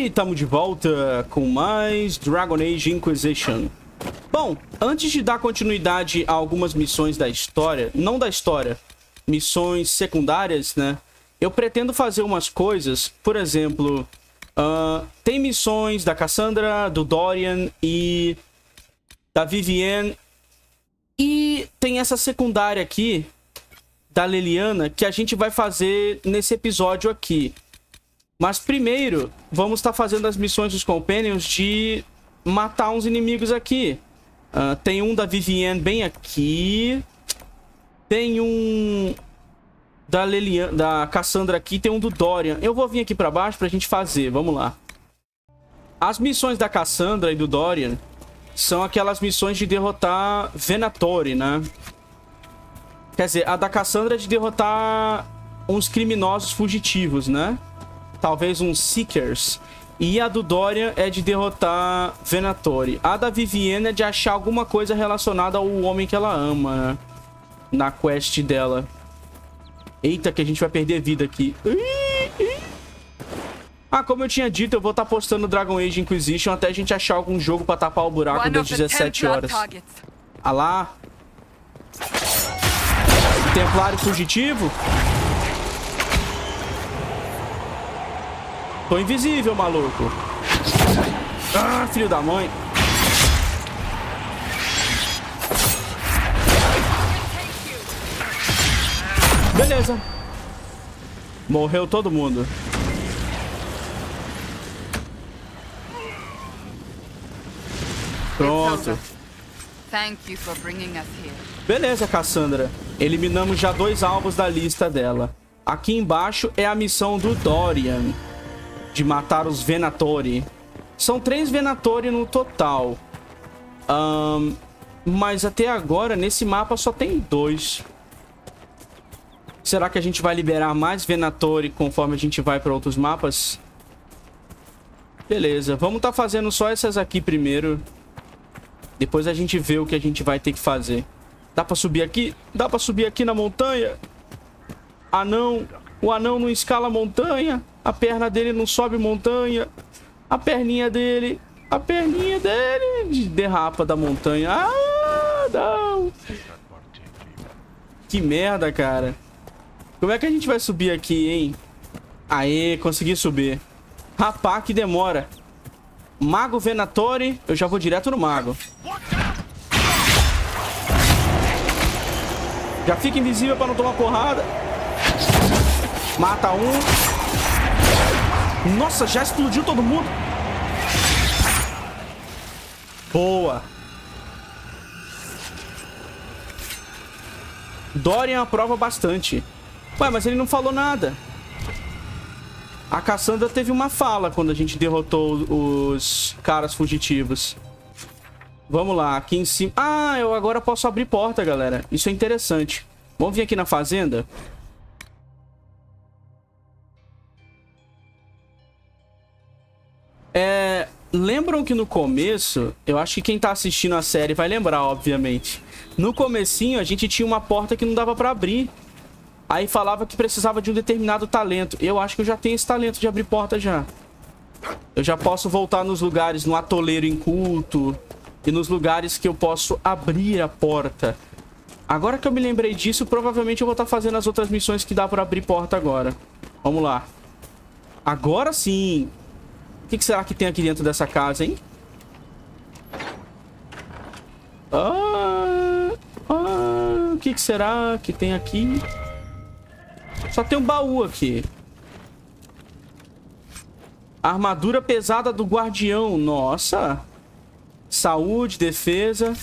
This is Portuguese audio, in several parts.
E estamos de volta com mais Dragon Age Inquisition. Bom, antes de dar continuidade a algumas missões da história, não da história, missões secundárias, né? Eu pretendo fazer umas coisas, por exemplo, uh, tem missões da Cassandra, do Dorian e da Vivienne. E tem essa secundária aqui, da Leliana, que a gente vai fazer nesse episódio aqui. Mas primeiro, vamos estar tá fazendo as missões dos Companions de matar uns inimigos aqui. Uh, tem um da Vivienne bem aqui. Tem um da Lelian, da Cassandra aqui, tem um do Dorian. Eu vou vir aqui pra baixo pra gente fazer, vamos lá. As missões da Cassandra e do Dorian são aquelas missões de derrotar Venatori, né? Quer dizer, a da Cassandra é de derrotar uns criminosos fugitivos, né? Talvez uns Seekers. E a do Dorian é de derrotar Venatori. A da Vivienne é de achar alguma coisa relacionada ao homem que ela ama, né? Na quest dela. Eita, que a gente vai perder vida aqui. Ah, como eu tinha dito, eu vou estar tá postando Dragon Age Inquisition até a gente achar algum jogo pra tapar o buraco das 17 horas. Ah lá. Templário fugitivo? Tô invisível, maluco. Ah, filho da mãe. Beleza. Morreu todo mundo. Pronto. Beleza, Cassandra. Eliminamos já dois alvos da lista dela. Aqui embaixo é a missão do Dorian de matar os Venatori. São três Venatori no total. Um, mas até agora, nesse mapa, só tem dois. Será que a gente vai liberar mais Venatori conforme a gente vai para outros mapas? Beleza, vamos estar tá fazendo só essas aqui primeiro. Depois a gente vê o que a gente vai ter que fazer. Dá pra subir aqui? Dá pra subir aqui na montanha? Anão. O anão não escala montanha. A perna dele não sobe montanha. A perninha dele... A perninha dele derrapa da montanha. Ah, não. Que merda, cara. Como é que a gente vai subir aqui, hein? Aê, consegui subir. Rapá, que demora. Mago Venatori. Eu já vou direto no mago. Já fica invisível pra não tomar porrada. Mata um. Nossa, já explodiu todo mundo. Boa. Dorian aprova bastante. Ué, mas ele não falou nada. A Cassandra teve uma fala quando a gente derrotou os caras fugitivos. Vamos lá, aqui em cima... Ah, eu agora posso abrir porta, galera. Isso é interessante. Vamos vir aqui na fazenda? É, lembram que no começo, eu acho que quem tá assistindo a série vai lembrar, obviamente. No comecinho, a gente tinha uma porta que não dava pra abrir. Aí falava que precisava de um determinado talento. Eu acho que eu já tenho esse talento de abrir porta já. Eu já posso voltar nos lugares, no atoleiro inculto. E nos lugares que eu posso abrir a porta. Agora que eu me lembrei disso, provavelmente eu vou estar tá fazendo as outras missões que dá pra abrir porta agora. Vamos lá. Agora sim que, que será que tem aqui dentro dessa casa, hein? Ah, ah, o que, que será que tem aqui? Só tem um baú aqui. Armadura pesada do guardião. Nossa. Saúde, defesa.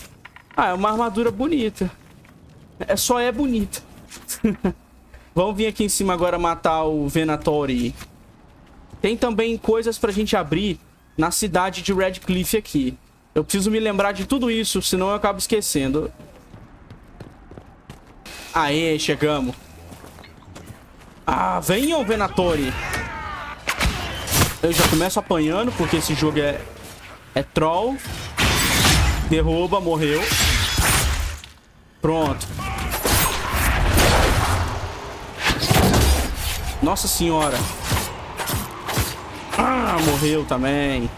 Ah, é uma armadura bonita. É, só é bonita. Vamos vir aqui em cima agora matar o Venatori. Tem também coisas pra gente abrir na cidade de Redcliffe aqui. Eu preciso me lembrar de tudo isso, senão eu acabo esquecendo. Aê, chegamos. Ah, venham, Venatori. Eu já começo apanhando, porque esse jogo é, é troll. Derruba, morreu. Pronto. Nossa senhora. Ah, morreu também.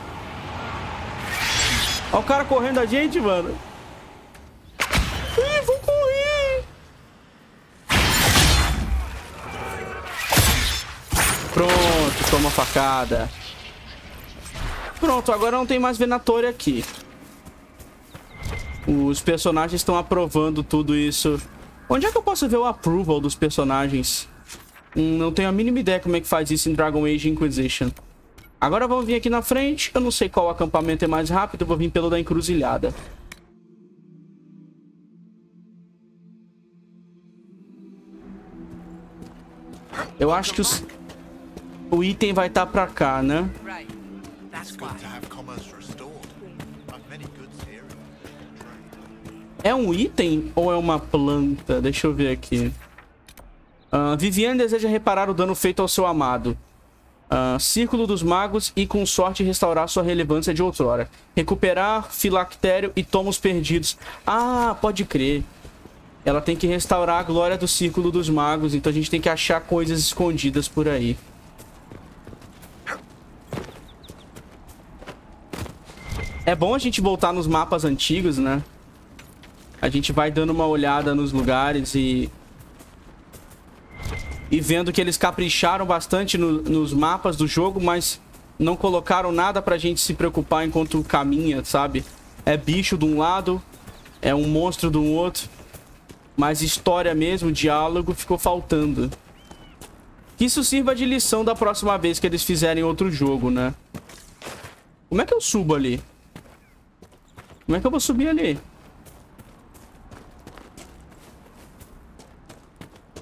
Olha o cara correndo a gente, mano. Ih, vou correr. Pronto, toma facada. Pronto, agora não tem mais Venatori aqui. Os personagens estão aprovando tudo isso. Onde é que eu posso ver o approval dos personagens? Hum, não tenho a mínima ideia como é que faz isso em Dragon Age Inquisition. Agora vamos vir aqui na frente. Eu não sei qual acampamento é mais rápido. Eu vou vir pelo da encruzilhada. Eu acho que os... o item vai estar tá pra cá, né? É um item ou é uma planta? Deixa eu ver aqui. Uh, Viviane deseja reparar o dano feito ao seu amado. Uh, Círculo dos Magos e com sorte restaurar sua relevância de outrora. Recuperar filactério e tomos perdidos. Ah, pode crer. Ela tem que restaurar a glória do Círculo dos Magos, então a gente tem que achar coisas escondidas por aí. É bom a gente voltar nos mapas antigos, né? A gente vai dando uma olhada nos lugares e e vendo que eles capricharam bastante no, nos mapas do jogo, mas não colocaram nada pra gente se preocupar enquanto caminha, sabe? É bicho de um lado, é um monstro do outro, mas história mesmo, diálogo, ficou faltando. Que isso sirva de lição da próxima vez que eles fizerem outro jogo, né? Como é que eu subo ali? Como é que eu vou subir ali?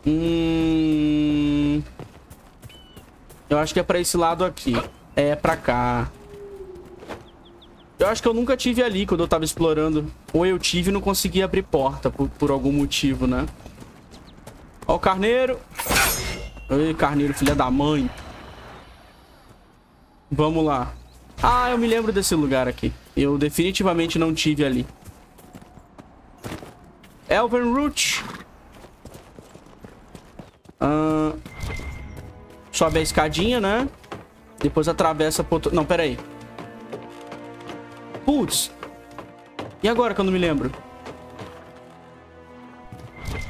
Hum... Eu acho que é pra esse lado aqui. É, pra cá. Eu acho que eu nunca tive ali quando eu tava explorando. Ou eu tive e não consegui abrir porta por, por algum motivo, né? Ó o carneiro. Ei, carneiro, filha da mãe. Vamos lá. Ah, eu me lembro desse lugar aqui. Eu definitivamente não tive ali. Elven Root. Sobe a escadinha, né? Depois atravessa por... Não, pera aí. Putz. E agora que eu não me lembro?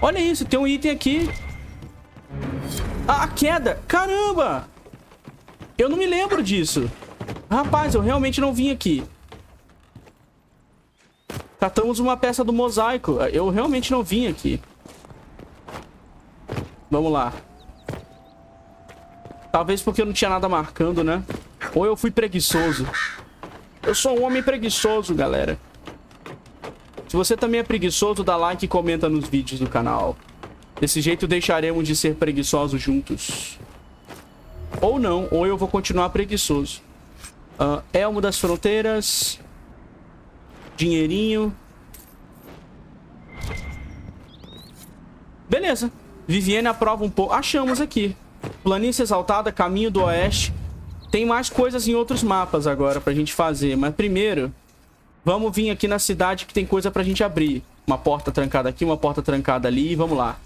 Olha isso, tem um item aqui. Ah, a queda. Caramba! Eu não me lembro disso. Rapaz, eu realmente não vim aqui. Catamos uma peça do mosaico. Eu realmente não vim aqui. Vamos lá. Talvez porque eu não tinha nada marcando, né? Ou eu fui preguiçoso. Eu sou um homem preguiçoso, galera. Se você também é preguiçoso, dá like e comenta nos vídeos do canal. Desse jeito deixaremos de ser preguiçosos juntos. Ou não, ou eu vou continuar preguiçoso. Uh, Elmo das Fronteiras. Dinheirinho. Beleza. Viviane aprova um pouco. Achamos aqui. Planície Exaltada, Caminho do Oeste. Tem mais coisas em outros mapas agora pra gente fazer. Mas primeiro, vamos vir aqui na cidade que tem coisa pra gente abrir. Uma porta trancada aqui, uma porta trancada ali. Vamos lá.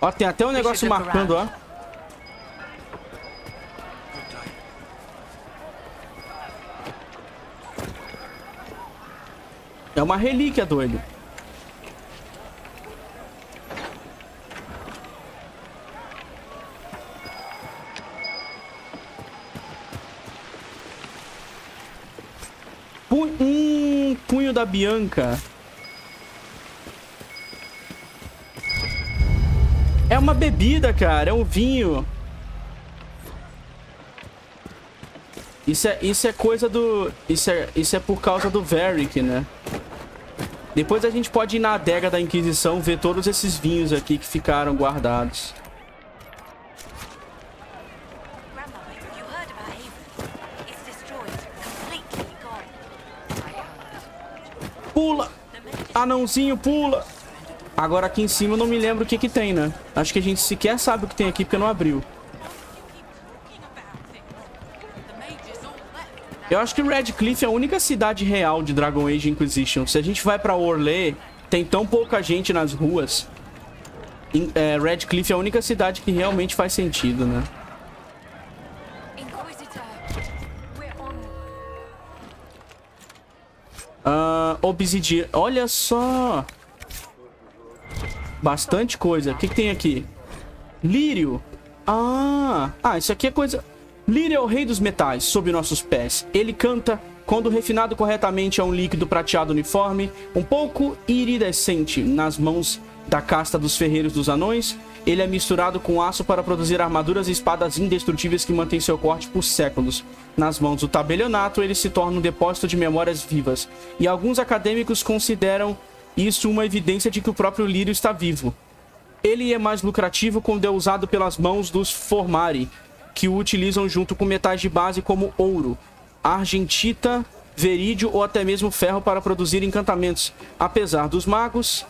Ó, tem até um negócio marcando, ó. É uma relíquia, doido. Hum, punho da Bianca. É uma bebida, cara. É um vinho. Isso é, isso é coisa do... Isso é, isso é por causa do Varric, né? Depois a gente pode ir na adega da Inquisição ver todos esses vinhos aqui que ficaram guardados. Pula! Anãozinho, pula! Agora aqui em cima eu não me lembro o que que tem, né? Acho que a gente sequer sabe o que tem aqui porque não abriu. Eu acho que Redcliffe é a única cidade real de Dragon Age Inquisition. Se a gente vai pra Orlé, tem tão pouca gente nas ruas é, Redcliffe é a única cidade que realmente faz sentido, né? Uh, obsidian. Olha só. Bastante coisa. O que, que tem aqui? Lírio. Ah, ah, isso aqui é coisa... Lírio é o rei dos metais, sob nossos pés. Ele canta quando refinado corretamente é um líquido prateado uniforme, um pouco iridescente nas mãos da casta dos ferreiros dos anões, ele é misturado com aço para produzir armaduras e espadas indestrutíveis que mantêm seu corte por séculos. Nas mãos do tabelionato, ele se torna um depósito de memórias vivas, e alguns acadêmicos consideram isso uma evidência de que o próprio lírio está vivo. Ele é mais lucrativo quando é usado pelas mãos dos formari, que o utilizam junto com metais de base como ouro, argentita, verídio ou até mesmo ferro para produzir encantamentos. Apesar dos magos,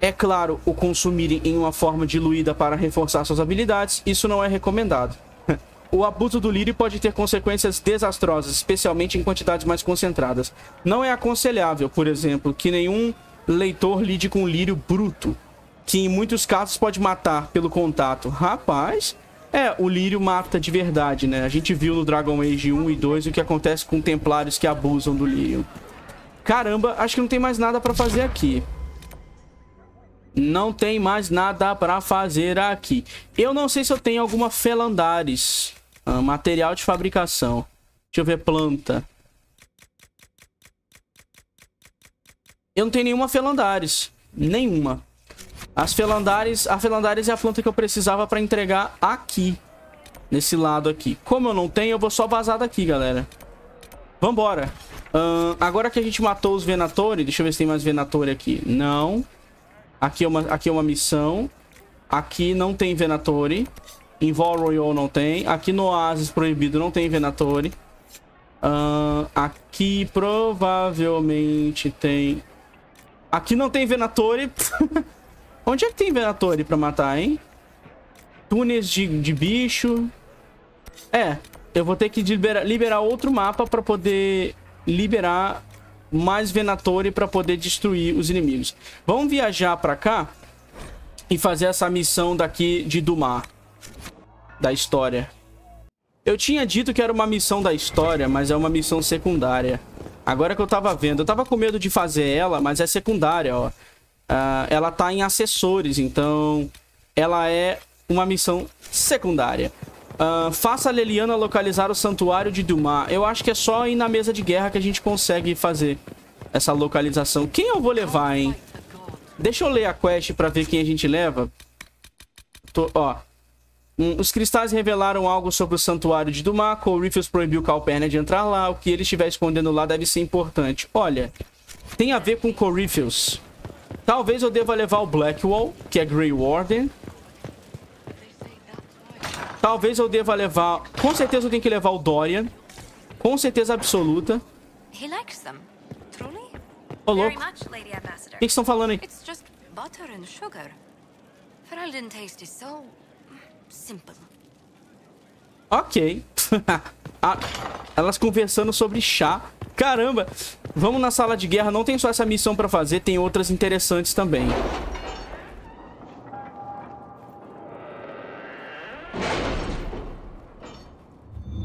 é claro, o consumirem em uma forma diluída para reforçar suas habilidades, isso não é recomendado. O abuso do lírio pode ter consequências desastrosas, especialmente em quantidades mais concentradas. Não é aconselhável, por exemplo, que nenhum leitor lide com lírio bruto, que em muitos casos pode matar pelo contato. Rapaz, é, o lírio mata de verdade, né? A gente viu no Dragon Age 1 e 2 o que acontece com templários que abusam do lírio. Caramba, acho que não tem mais nada pra fazer aqui. Não tem mais nada pra fazer aqui. Eu não sei se eu tenho alguma Felandares. Ah, material de fabricação. Deixa eu ver planta. Eu não tenho nenhuma Felandares. Nenhuma. As Felandares... A Felandares é a planta que eu precisava pra entregar aqui. Nesse lado aqui. Como eu não tenho, eu vou só vazar daqui, galera. Vambora. Uh, agora que a gente matou os Venatori... Deixa eu ver se tem mais Venatori aqui. Não. Aqui é uma, aqui é uma missão. Aqui não tem Venatori. Em Val Royal não tem. Aqui no Oasis Proibido não tem Venatori. Uh, aqui provavelmente tem... Aqui não tem Venatori. Onde é que tem Venatori pra matar, hein? Túneis de, de bicho. É, eu vou ter que liberar, outro mapa pra poder liberar mais Venatori para poder destruir os inimigos. Vamos viajar para cá e fazer essa missão daqui de Dumar. Da história. Eu tinha dito que era uma missão da história, mas é uma missão secundária. Agora que eu tava vendo, eu tava com medo de fazer ela, mas é secundária, ó. Uh, ela tá em assessores, então ela é uma missão secundária. Uh, faça a Leliana localizar o santuário de Dumas. Eu acho que é só ir na mesa de guerra que a gente consegue fazer essa localização. Quem eu vou levar, hein? Deixa eu ler a quest pra ver quem a gente leva. Tô, ó. Um, os cristais revelaram algo sobre o santuário de Dumas. Corypheus proibiu Calperna de entrar lá. O que ele estiver escondendo lá deve ser importante. Olha, tem a ver com Corypheus. Talvez eu deva levar o Blackwall, que é Grey Warden. Talvez eu deva levar... Com certeza eu tenho que levar o Dorian. Com certeza absoluta. Ô, louco. O que estão falando aí? Ok. ah, elas conversando sobre chá. Caramba. Vamos na sala de guerra. Não tem só essa missão pra fazer, tem outras interessantes também.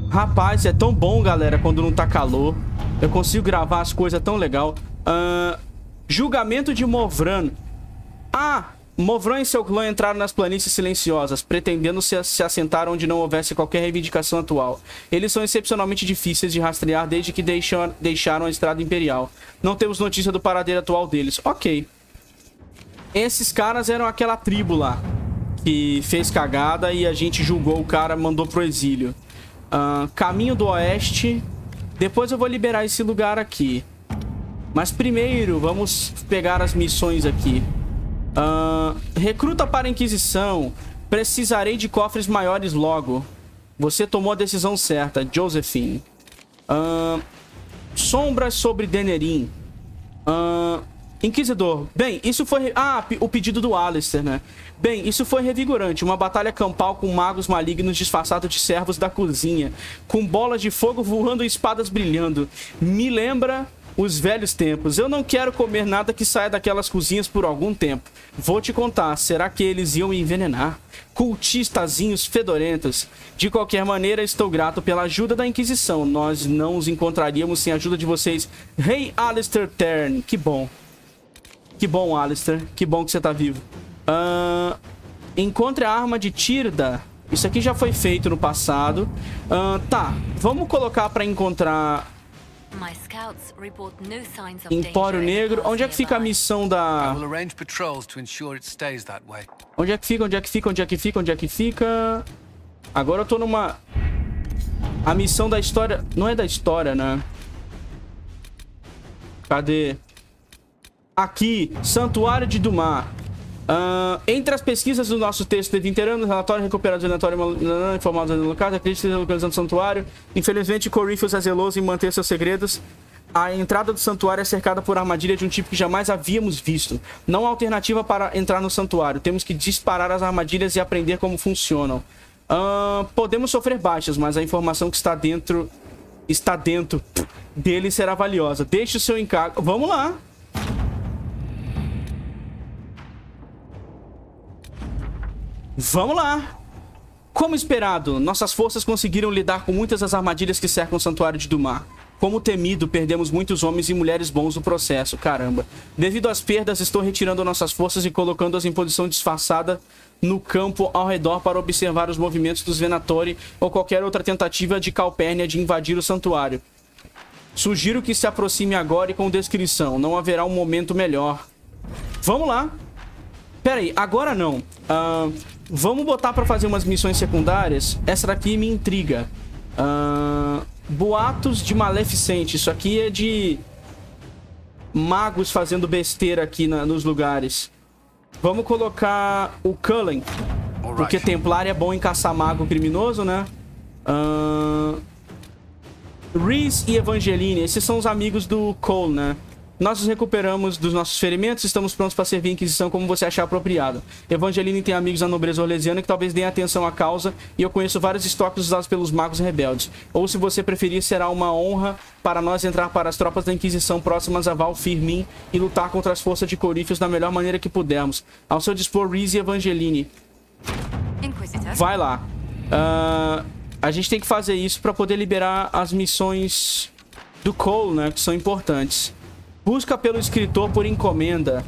Rapaz, é tão bom, galera, quando não tá calor. Eu consigo gravar as coisas tão legal. Uh, julgamento de Movran. Ah, Movran e seu clã entraram nas planícies silenciosas, pretendendo se, se assentar onde não houvesse qualquer reivindicação atual. Eles são excepcionalmente difíceis de rastrear desde que deixam, deixaram a Estrada Imperial. Não temos notícia do paradeiro atual deles. Ok. Esses caras eram aquela tribo lá, que fez cagada e a gente julgou o cara, mandou pro exílio. Uh, caminho do oeste. Depois eu vou liberar esse lugar aqui. Mas primeiro, vamos pegar as missões aqui. Uh, recruta para a Inquisição. Precisarei de cofres maiores logo. Você tomou a decisão certa, Josephine. Uh, sombras sobre Denerim. Uh, Inquisidor. Bem, isso foi... Ah, o pedido do Alistair, né? Bem, isso foi revigorante. Uma batalha campal com magos malignos disfarçados de servos da cozinha. Com bolas de fogo voando e espadas brilhando. Me lembra Os velhos tempos. Eu não quero comer nada que saia daquelas cozinhas por algum tempo. Vou te contar, será que eles iam me envenenar? Cultistazinhos fedorentos. De qualquer maneira, estou grato pela ajuda da Inquisição. Nós não os encontraríamos sem a ajuda de vocês. Rei hey, Alistair Tern. Que bom. Que bom, Alistair. Que bom que você tá vivo. Uh, encontre a arma de Tirda. Isso aqui já foi feito no passado. Uh, tá, vamos colocar pra encontrar... Empório Negro. Onde é que fica a missão da... Onde é que fica, onde é que fica, onde é que fica, onde é que fica... Agora eu tô numa... A missão da história... Não é da história, né? Cadê? Aqui, Santuário de Dumar. Uh, entre as pesquisas do nosso texto de 20 anos, relatório recuperado de relatório informado no local, acredita na localização do santuário. Infelizmente, Corífios é zeloso em manter seus segredos. A entrada do santuário é cercada por armadilha de um tipo que jamais havíamos visto. Não há alternativa para entrar no santuário. Temos que disparar as armadilhas e aprender como funcionam. Uh, podemos sofrer baixas, mas a informação que está dentro está dentro dele será valiosa. Deixe o seu encargo. Vamos lá. Vamos lá! Como esperado, nossas forças conseguiram lidar com muitas das armadilhas que cercam o Santuário de Dumar. Como temido, perdemos muitos homens e mulheres bons no processo, caramba. Devido às perdas, estou retirando nossas forças e colocando-as em posição disfarçada no campo ao redor para observar os movimentos dos Venatori ou qualquer outra tentativa de Calpurnia de invadir o santuário. Sugiro que se aproxime agora e com descrição, não haverá um momento melhor. Vamos lá! Pera aí, agora não. Uh, vamos botar pra fazer umas missões secundárias. Essa daqui me intriga. Uh, boatos de Maleficente. Isso aqui é de magos fazendo besteira aqui na, nos lugares. Vamos colocar o Cullen. Porque Templário é bom em caçar mago criminoso, né? Uh... Reese e Evangeline. Esses são os amigos do Cole, né? Nós nos recuperamos dos nossos ferimentos e estamos prontos para servir a Inquisição como você achar apropriado. Evangeline tem amigos da nobreza orlesiana que talvez deem atenção à causa e eu conheço vários estoques usados pelos magos rebeldes. Ou se você preferir, será uma honra para nós entrar para as tropas da Inquisição próximas a Val Firmin e lutar contra as forças de Corífios da melhor maneira que pudermos. Ao seu dispor, Reese e Evangeline. Vai lá. Uh, a gente tem que fazer isso para poder liberar as missões do Cole, né? Que são importantes. Busca pelo escritor por encomenda.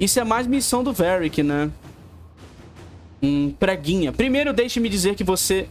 Isso é mais missão do Varric, né? Hum, preguinha. Primeiro, deixe-me dizer que você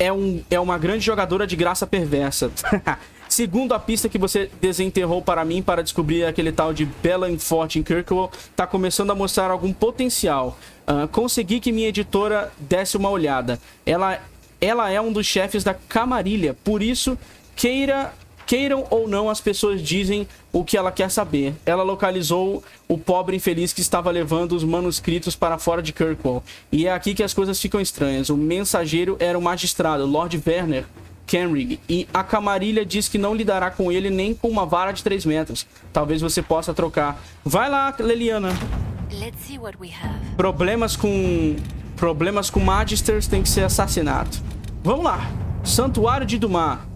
é, um, é uma grande jogadora de graça perversa. Segundo a pista que você desenterrou para mim para descobrir aquele tal de Bellenfort em Kirkwall, tá começando a mostrar algum potencial. Uh, consegui que minha editora desse uma olhada. Ela, ela é um dos chefes da Camarilha, por isso queira Queiram ou não, as pessoas dizem o que ela quer saber. Ela localizou o pobre infeliz que estava levando os manuscritos para fora de Kirkwall. E é aqui que as coisas ficam estranhas. O mensageiro era o magistrado, Lord Werner Kenrig. E a camarilha diz que não lidará com ele nem com uma vara de 3 metros. Talvez você possa trocar. Vai lá, Leliana. Problemas com... Problemas com Magisters tem que ser assassinato. Vamos lá. Santuário de Dumar.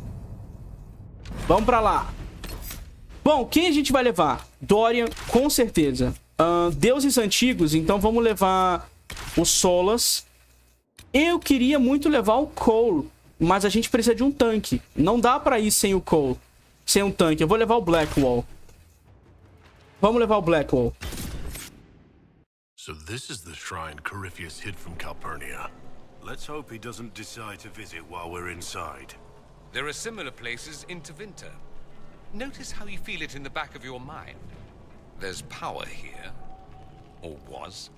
Vamos pra lá. Bom, quem a gente vai levar? Dorian, com certeza. Uh, deuses antigos, então vamos levar o Solas. Eu queria muito levar o Cole, mas a gente precisa de um tanque. Não dá pra ir sem o Cole, sem um tanque. Eu vou levar o Blackwall. Vamos levar o Blackwall. So this is the shrine Corypheus hid from Calpurnia. Let's hope he doesn't decide to visit while we're inside. There are similar places in Tevinter. Notice how you feel it in the back of your mind. There's power here. Or was.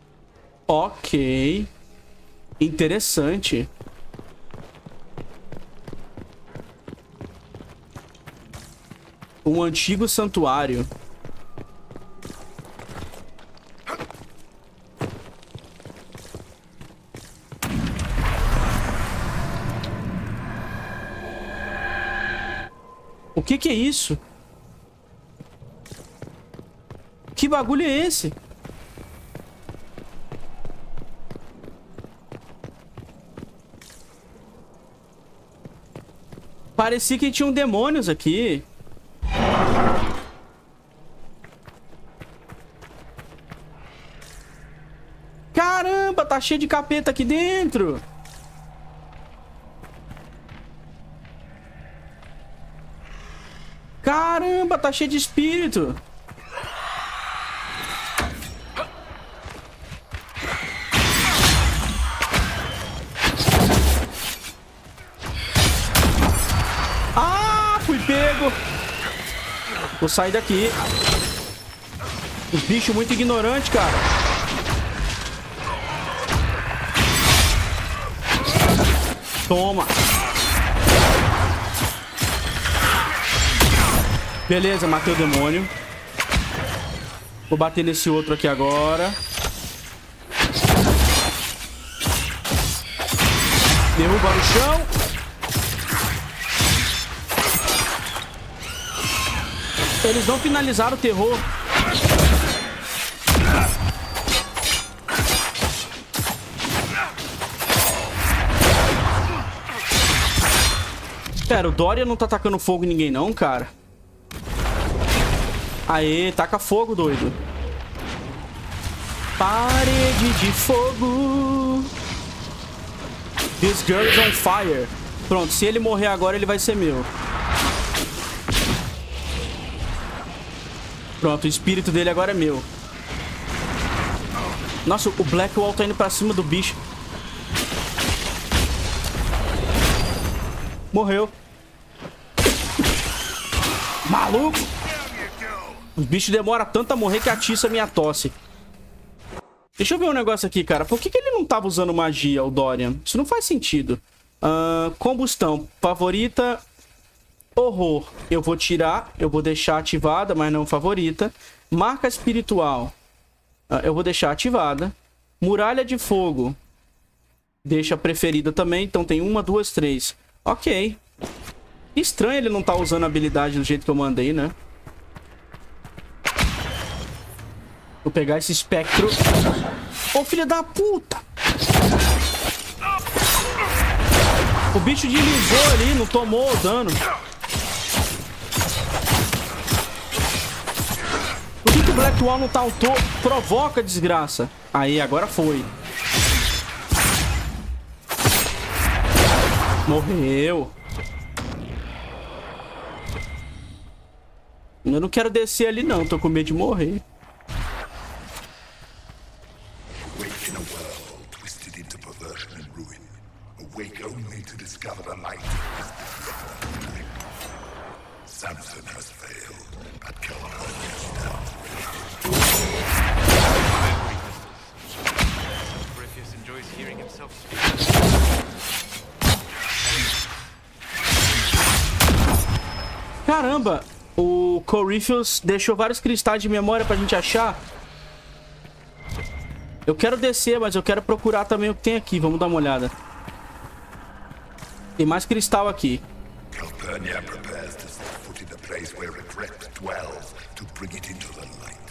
Ok. Interessante. Um antigo santuário. que que é isso? Que bagulho é esse? Parecia que tinham demônios aqui. Caramba, tá cheio de capeta aqui dentro. Tá cheio de espírito. Ah, fui pego. Vou sair daqui. Os bichos muito ignorante, cara. Toma. Beleza, matei o demônio. Vou bater nesse outro aqui agora. Derruba no chão. Eles não finalizaram o terror. Pera, o Dória não tá atacando fogo em ninguém não, cara. Aê, taca fogo, doido. Parede de fogo. This girl is on fire. Pronto, se ele morrer agora, ele vai ser meu. Pronto, o espírito dele agora é meu. Nossa, o Blackwall tá indo pra cima do bicho. Morreu. Maluco! Os bichos demoram tanto a morrer que atiça minha tosse. Deixa eu ver um negócio aqui, cara. Por que, que ele não tava usando magia, o Dorian? Isso não faz sentido. Uh, combustão. Favorita. Horror. Eu vou tirar. Eu vou deixar ativada, mas não favorita. Marca espiritual. Uh, eu vou deixar ativada. Muralha de fogo. Deixa preferida também. Então tem uma, duas, três. Ok. Estranho ele não tá usando a habilidade do jeito que eu mandei, né? Vou pegar esse espectro. Ô, filho da puta! O bicho deslizou ali, não tomou dano. Por que, que o Blackwall não auto? Provoca desgraça. Aí, agora foi. Morreu. Eu não quero descer ali não, tô com medo de morrer. Caramba, o Corypheus deixou vários cristais de memória pra gente achar. Eu quero descer, mas eu quero procurar também o que tem aqui. Vamos dar uma olhada. Tem mais cristal aqui. Calpurnia prepares to set foot in the place where regret dwells to bring it into the light.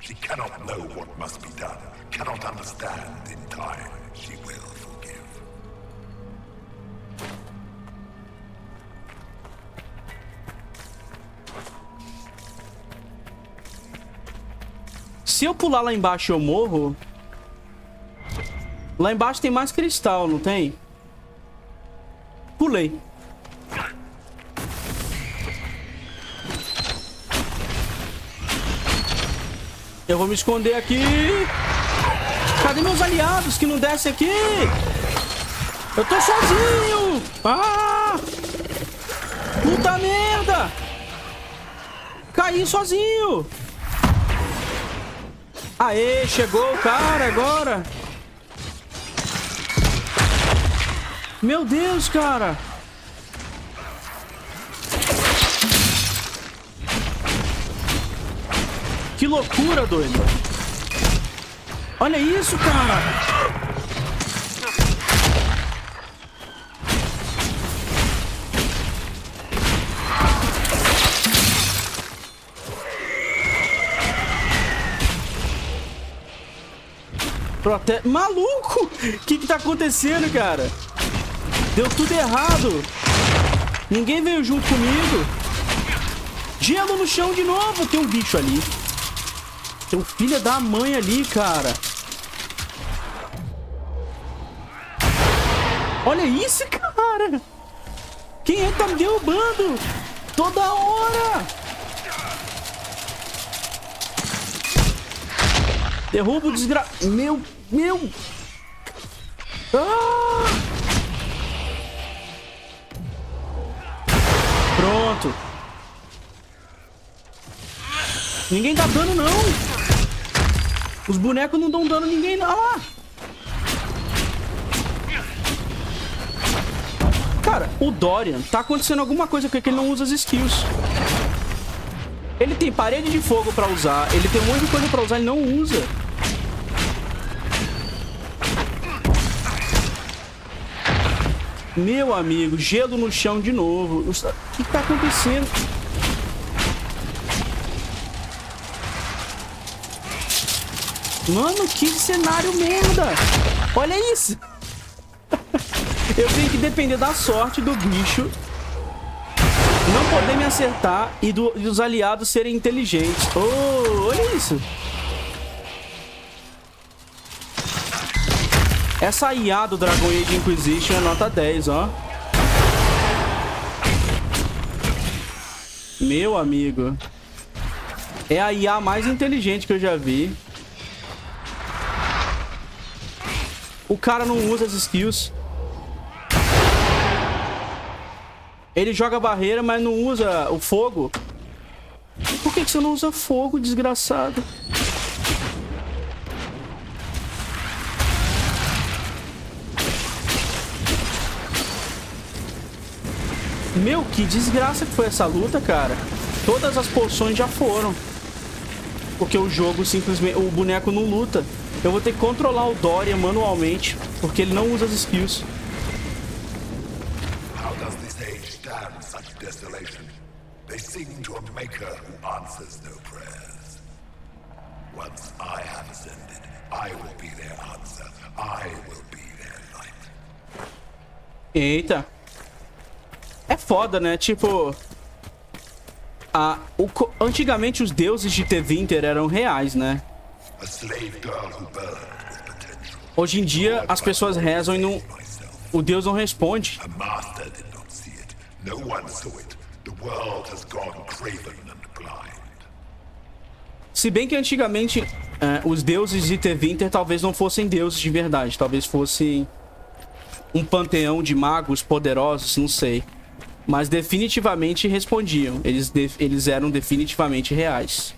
She cannot know what must be done, cannot understand in time. She will forgive. Se eu pular lá embaixo eu morro... Lá embaixo tem mais cristal, não tem? Pulei. Eu vou me esconder aqui. Cadê meus aliados que não descem aqui? Eu tô sozinho. Ah! Puta merda! Caí sozinho. Aê, chegou o cara agora. Meu Deus, cara. Loucura, doido. Olha isso, cara. Prote... Maluco! O que que tá acontecendo, cara? Deu tudo errado. Ninguém veio junto comigo. Gelo no chão de novo. Tem um bicho ali. Um filho da mãe ali, cara. Olha isso, cara! Quem é que tá me derrubando? Toda hora! Derruba o desgra... Meu... Meu... Ah! Pronto. Ninguém dá dano, não. Os bonecos não dão dano a ninguém, não. Ah Cara, o Dorian, tá acontecendo alguma coisa com ele que ele não usa as skills. Ele tem parede de fogo pra usar, ele tem um monte de coisa pra usar, ele não usa. Meu amigo, gelo no chão de novo. O que tá acontecendo? Mano, que cenário merda! Olha isso! Eu tenho que depender da sorte do bicho não poder me acertar e, do, e dos aliados serem inteligentes. Oh, olha isso! Essa IA do Dragon Age Inquisition é nota 10, ó. Meu amigo. É a IA mais inteligente que eu já vi. O cara não usa as skills. Ele joga barreira, mas não usa o fogo. Por que, que você não usa fogo, desgraçado? Meu, que desgraça que foi essa luta, cara. Todas as poções já foram. Porque o jogo simplesmente... O boneco não luta. Eu vou ter que controlar o Dorian manualmente. Porque ele não usa as skills. How does this age stand such desolation? They sing to a maker who answers no prayers. Once I have ascended, I will be their answer. I will be their light. Eita. É foda, né? Tipo... A, o, antigamente os deuses de Tevinter eram reais, né? Hoje em dia as pessoas rezam e não... O deus não responde. Se bem que antigamente é, os deuses de Tevinter talvez não fossem deuses de verdade. Talvez fosse um panteão de magos poderosos, não sei. Mas definitivamente respondiam. Eles, de, eles eram definitivamente reais.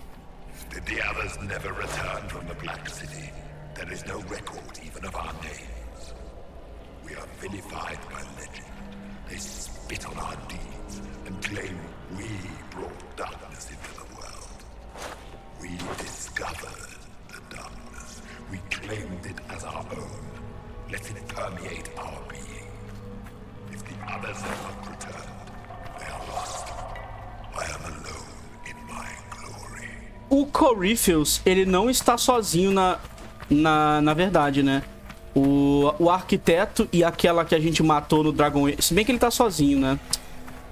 The others never returned from the Black City. There is no record even of our names. We are vilified by legend. They spit on our deeds and claim we brought darkness into the world. We discovered the darkness. We claimed it as our own. Let it permeate our being. If the others have not O Corypheus, ele não está sozinho na, na, na verdade, né? O, o arquiteto e aquela que a gente matou no Dragon Age... Se bem que ele tá sozinho, né?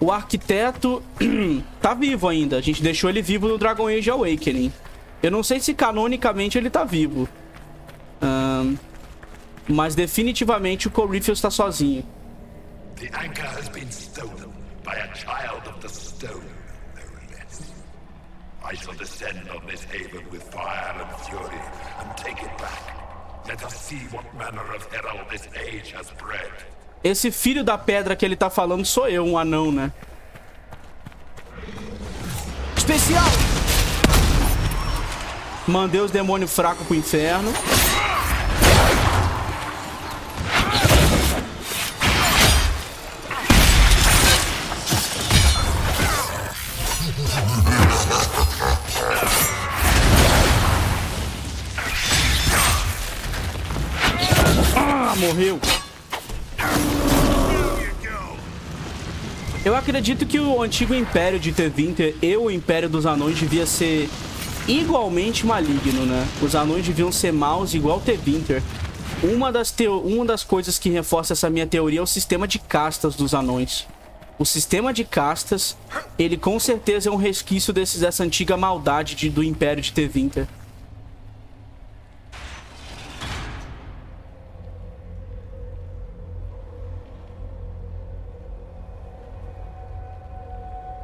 O arquiteto tá vivo ainda. A gente deixou ele vivo no Dragon Age Awakening. Eu não sei se canonicamente ele tá vivo. Um, mas definitivamente o Corypheus tá sozinho. The anchor has been stolen by a child of the stone. I shall descend on this haven with fire and fury and take it back. Let us see what manner of this age has bred. Esse filho da pedra que ele tá falando sou eu, um anão, né? Especial! Mandei os demônios fracos pro inferno. Morreu. Eu acredito que o antigo Império de Tevinter e o Império dos Anões devia ser igualmente maligno, né? Os anões deviam ser maus igual Tevinter. Uma das. Uma das coisas que reforça essa minha teoria é o sistema de castas dos anões. O sistema de castas, ele com certeza é um resquício desses, dessa antiga maldade de, do Império de Tevinter.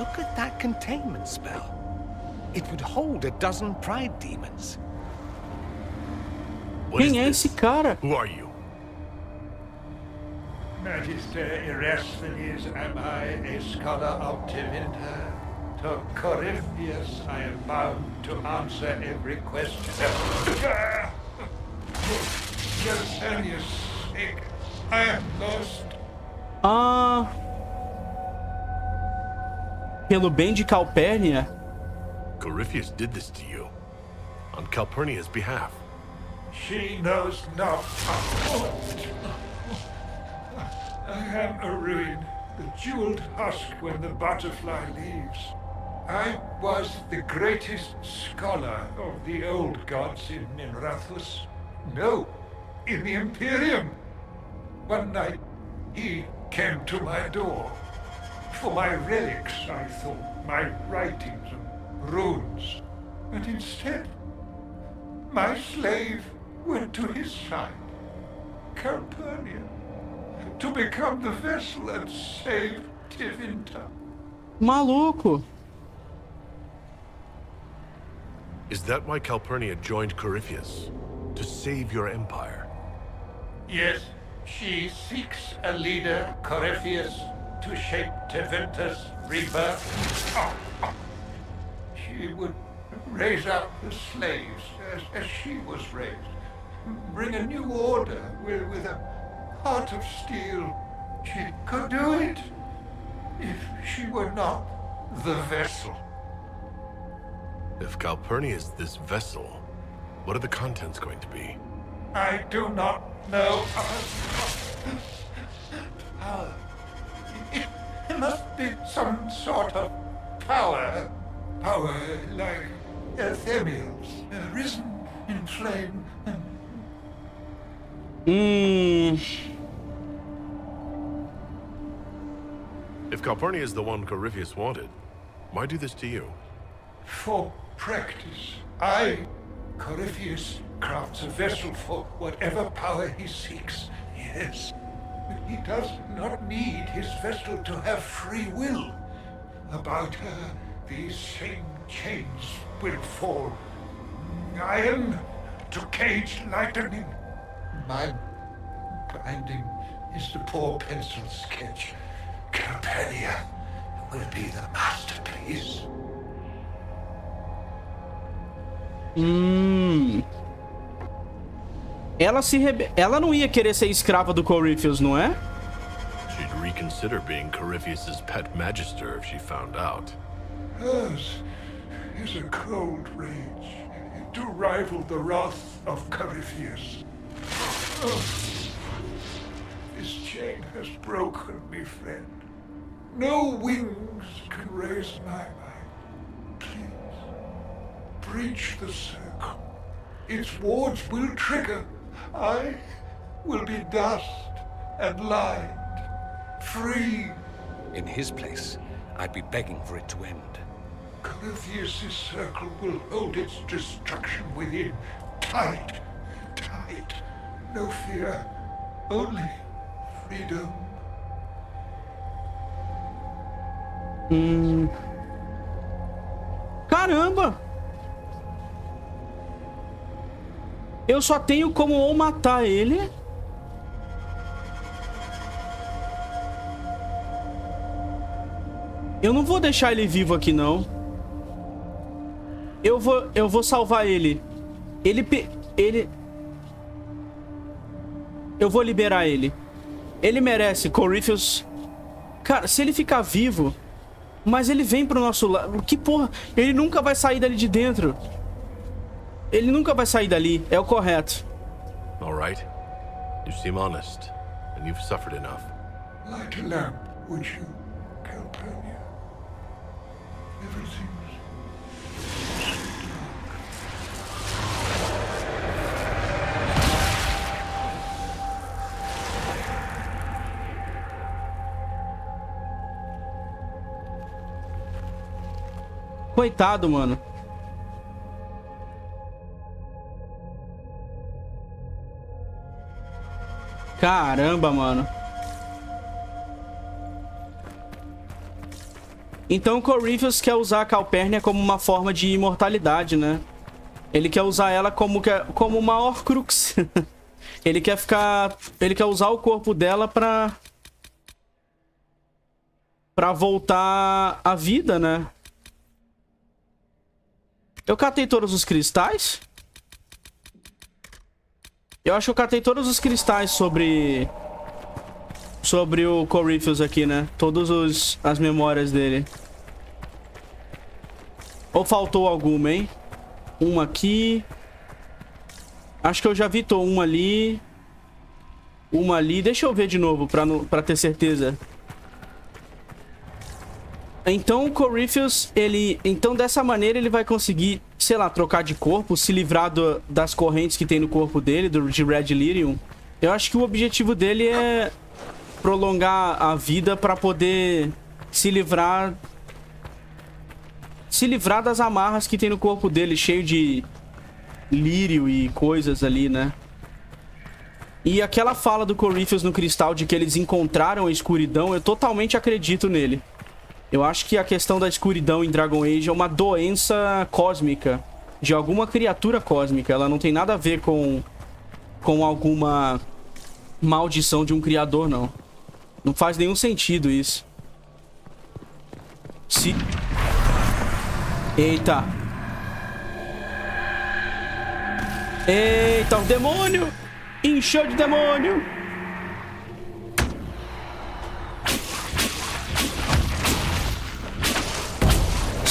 Look at that containment spell. It would hold a dozen pride demons. What is Quem é this? esse cara? Who are you? Magister Erasthenes, am I a scholar of Tevinter? To Corypheus I am bound to answer every question. Gersenius I am lost. Ah. Pelo bem de Calpurnia. Corypheus did this to you. On Calpurnia's behalf. She knows not. I am a ruin, the jeweled husk when the butterfly leaves. I was the greatest scholar of the old gods in Minrathus. No, in the Imperium. One night, he came to my door. For my relics, I thought, my writings and runes. And instead, my slave went to his side, Calpurnia, to become the vessel and save Tivinta. Maluco. Is that why Calpurnia joined Corypheus? To save your empire? Yes, she seeks a leader, Corypheus, to shape Tevinta's rebirth. Oh, oh. She would raise up the slaves as, as she was raised. Bring a new order with, with a heart of steel. She could do it if she were not the vessel. If Calpurnia is this vessel, what are the contents going to be? I do not know. Power. It, it must be some sort of power. Power like Ephemios, uh, risen in flame and If Calpurnia is the one Corypheus wanted, why do this to you? for practice. I, Corypheus, crafts a vessel for whatever power he seeks. Yes. He does not need his vessel to have free will. About her, these same chains will fall. Iron to cage lightning. My binding is the poor pencil sketch. Calpurnia will be the masterpiece. Hum. Ela se rebe... Ela não ia querer ser escrava do Corypheus, não é? She'd reconsider being Corypheus's pet magister if she found out. Hers is a cold rage to rival the wrath of Corypheus. Oh, this chain has broken me, friend. No wings can raise my mind. Please, breach the circle. Its wards will trigger. I will be dust and light. Free. In his place, I'd be begging for it to end. Corypheus' circle will hold its destruction within. Tight, tight. No fear, only freedom. Hum. Caramba! Eu só tenho como ou matar ele. Eu não vou deixar ele vivo aqui, não. Eu vou, eu vou salvar ele. Ele, ele... Eu vou liberar ele. Ele merece, Corypheus. Cara, se ele ficar vivo, mas ele vem pro nosso lado. Que porra? Ele nunca vai sair dali de dentro. Ele nunca vai sair dali. É o correto. All right. You seem honest, and you've suffered enough. Light a lamp, would you? Calpurnia. Everything's Coitado, mano. Caramba, mano. Então o Corypheus quer usar a Calpurnia como uma forma de imortalidade, né? Ele quer usar ela como, que, como uma Horcrux. ele quer ficar... Ele quer usar o corpo dela pra... Pra voltar à vida, né? Eu catei todos os cristais? Eu acho que eu catei todos os cristais sobre... Sobre o Corypheus aqui, né? Todas os... as memórias dele. Ou faltou alguma, hein? Uma aqui. Acho que eu já vi tô uma ali. Uma ali. Deixa eu ver de novo pra, não, pra ter certeza. Então o Corypheus, ele... Então dessa maneira ele vai conseguir, sei lá, trocar de corpo, se livrar do, das correntes que tem no corpo dele, do, de Red Lyrium. Eu acho que o objetivo dele é prolongar a vida pra poder se livrar... Se livrar das amarras que tem no corpo dele, cheio de lírio e coisas ali, né? E aquela fala do Corypheus no cristal de que eles encontraram a escuridão, eu totalmente acredito nele. Eu acho que a questão da escuridão em Dragon Age é uma doença cósmica. De alguma criatura cósmica. Ela não tem nada a ver com... Com alguma maldição de um criador, não. Não faz nenhum sentido isso. Se... Eita. Eita, o demônio! Encheu de demônio!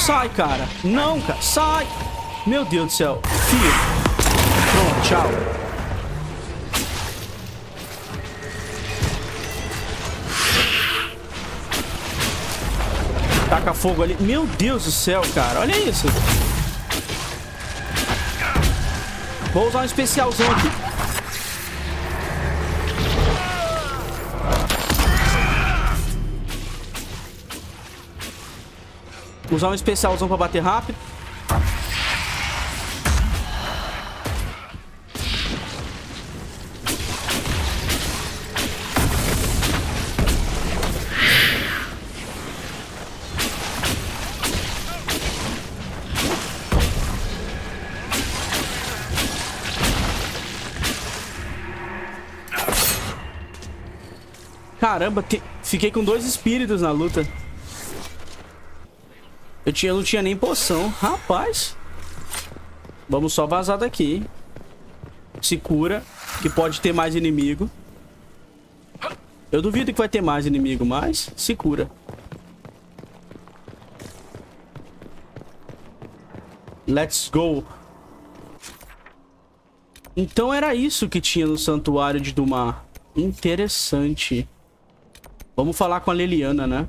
Sai, cara. Não, cara. Sai. Meu Deus do céu. Fio. Pronto, tchau. Taca fogo ali. Meu Deus do céu, cara. Olha isso. Vou usar um especialzão aqui. Usar um especialzão pra bater rápido. Caramba, te... fiquei com dois espíritos na luta. Eu, tinha, não tinha nem poção. Rapaz. Vamos só vazar daqui. Se cura. Que pode ter mais inimigo. Eu duvido que vai ter mais inimigo, mas se cura. Let's go. Então era isso que tinha no Santuário de Dumar. Interessante. Vamos falar com a Leliana, né?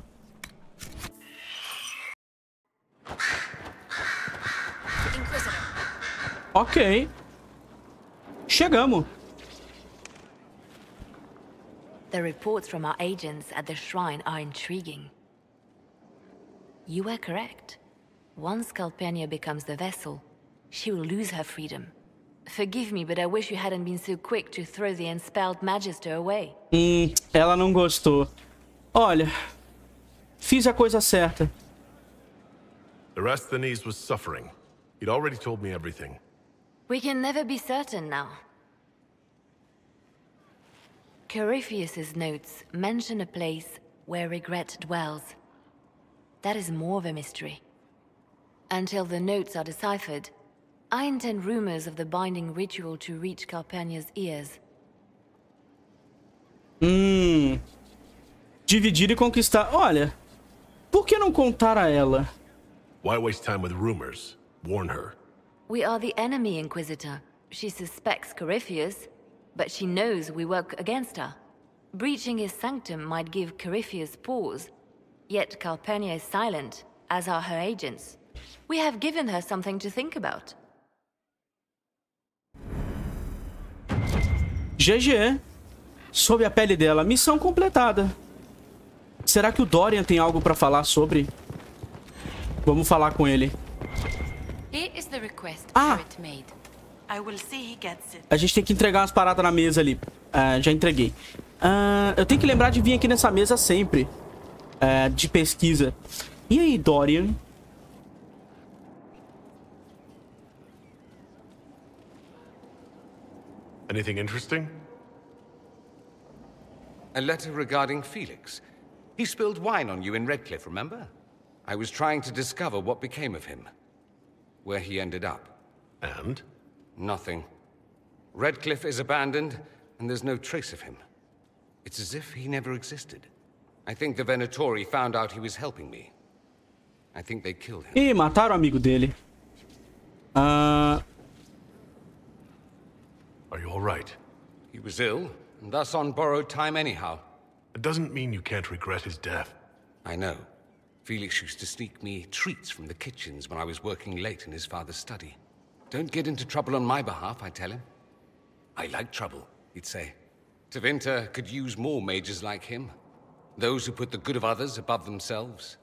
Ok. Chegamos. The reports from our agents at the shrine are intriguing. You were correct. Once Calpurnia becomes the vessel, she will lose her freedom. Forgive me, but I wish you hadn't been so quick to throw the unspelled Magister away. Hum, ela não gostou. Olha, fiz a coisa certa. Erasthenes was suffering. He'd already told me everything. We can never be certain now. Corypheus's notes mention a place where regret dwells. That is more of a mystery. Until the notes are deciphered, I intend rumors of the binding ritual to reach Calpurnia's ears. Hum. Dividir e conquistar. Olha, por que não contar a ela? Why waste time with rumors? Warn her. We are the enemy, Inquisitor. She suspects Corypheus, but she knows we work against her. Breaching his sanctum might give Corypheus pause. Yet Calpurnia is silent, as are her agents. We have given her something to think about. GG. Sob a pele dela. Missão completada. Será que o Dorian tem algo pra falar sobre? Vamos falar com ele. It. A gente tem que entregar umas paradas na mesa ali. Ah, já entreguei. Ah, eu tenho que lembrar de vir aqui nessa mesa sempre. ah, de pesquisa. E aí, Dorian? Anything interesting? A letter regarding Felix. He spilled wine on you in Redcliffe, remember? I was trying to discover what became of him. Where he ended up. And? Nothing. Redcliffe is abandoned, and there's no trace of him. It's as if he never existed. I think the Venatori found out he was helping me. I think they killed him. Ih, mataram o amigo dele. Ah, Are you alright? He was ill, and thus on borrowed time anyhow. It doesn't mean you can't regret his death. I know. Felix used to sneak me treats from the kitchens when I was working late in his father's study. Don't get into trouble on my behalf, I tell him. I like trouble, he'd say. Tevinter could use more mages like him. Those who put the good of others above themselves.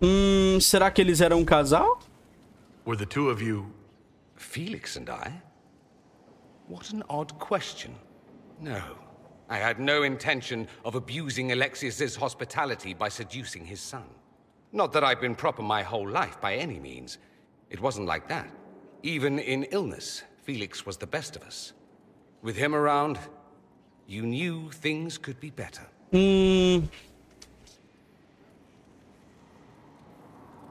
hum, será que eles eram um casal? Were the two of you... Felix and I? What an odd question. No. I had no intention of abusing Alexius's hospitality by seducing his son. Not that I've been proper my whole life by any means. It wasn't like that. Even in illness, Felix was the best of us. With him around, you knew things could be better. Hum,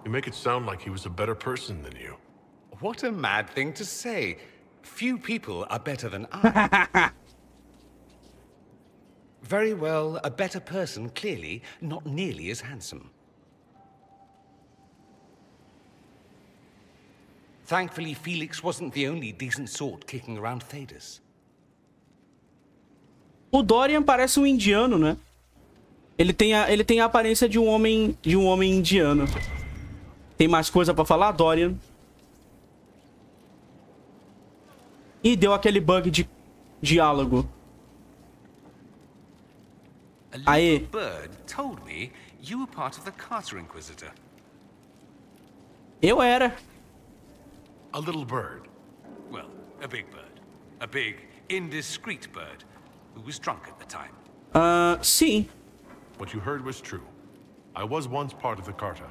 You make it sound like he was a better person than you. What a mad thing to say. Few people are better than I. Very well, a better person, clearly, not nearly as handsome. Thankfully, Felix wasn't the only decent sort kicking around Thedas. o Dorian parece um indiano, né? Ele tem a, ele tem a aparência de um homem de um homem indiano. Tem mais coisa pra falar, Dorian? Ih, deu aquele bug de diálogo. A Aye. little bird told me you were part of the Carter Inquisitor. Eu era. A little bird. Well, a big bird. A big, indiscreet bird who was drunk at the time. Ah, sim. What you heard was true. I was once part of the Carta.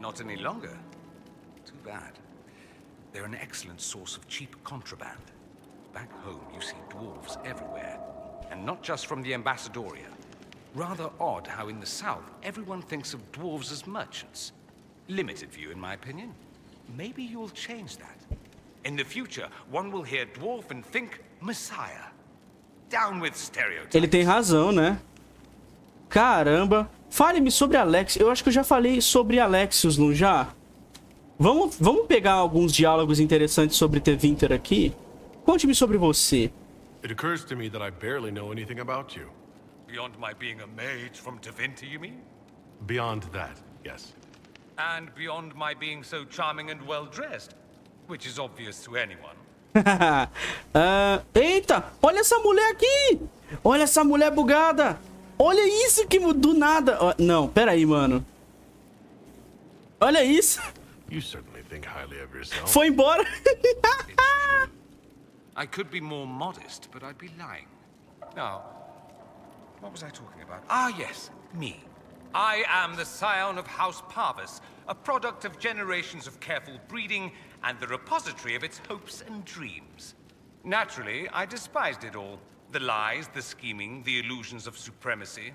Not any longer. Too bad. They're an excellent source of cheap contraband. Back home, you see dwarves everywhere. And not just from the Ambassadoria. Rather odd how in the south, everyone thinks of dwarves as merchants. Limited view, in my opinion. Maybe you'll change that. In the future, one will hear dwarf and think Messiah. Down with stereotypes. Ele tem razão, né? Caramba. Fale-me sobre Alex. Eu acho que eu já falei sobre Alexios, não já? Vamos, vamos pegar alguns diálogos interessantes sobre Tevinter aqui? Conte-me sobre você. It occurs to me that I barely know anything about you. Beyond my being a mage from Tevinter, you mean? Beyond that, yes. And beyond my being so charming and well dressed, which is obvious to anyone. Ah, eita, olha essa mulher aqui! Olha essa mulher bugada! Olha isso que mu- do nada. Ó, não, pera aí, mano. Olha isso. You certainly think highly of yourself. Foi embora. I could be more modest, but I'd be lying. Now, what was I talking about? Ah, yes, me. I am the scion of House Parvis, a product of generations of careful breeding and the repository of its hopes and dreams. Naturally, I despised it all. The lies, the scheming, the illusions of supremacy.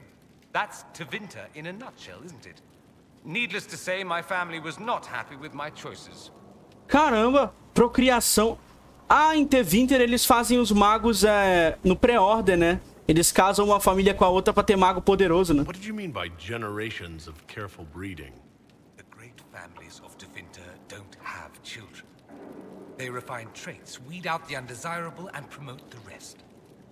That's Tevinter in a nutshell, isn't it? Needless to say, my family was not happy with my choices. Caramba, procriação. Ah, em T-Winter eles fazem os magos é, no pré-ordem, né? Eles casam uma família com a outra pra ter mago poderoso, né? What did you mean by generations of careful breeding? The great families of Devinter don't have children. They refine traits, weed out the undesirable, and promote the rest.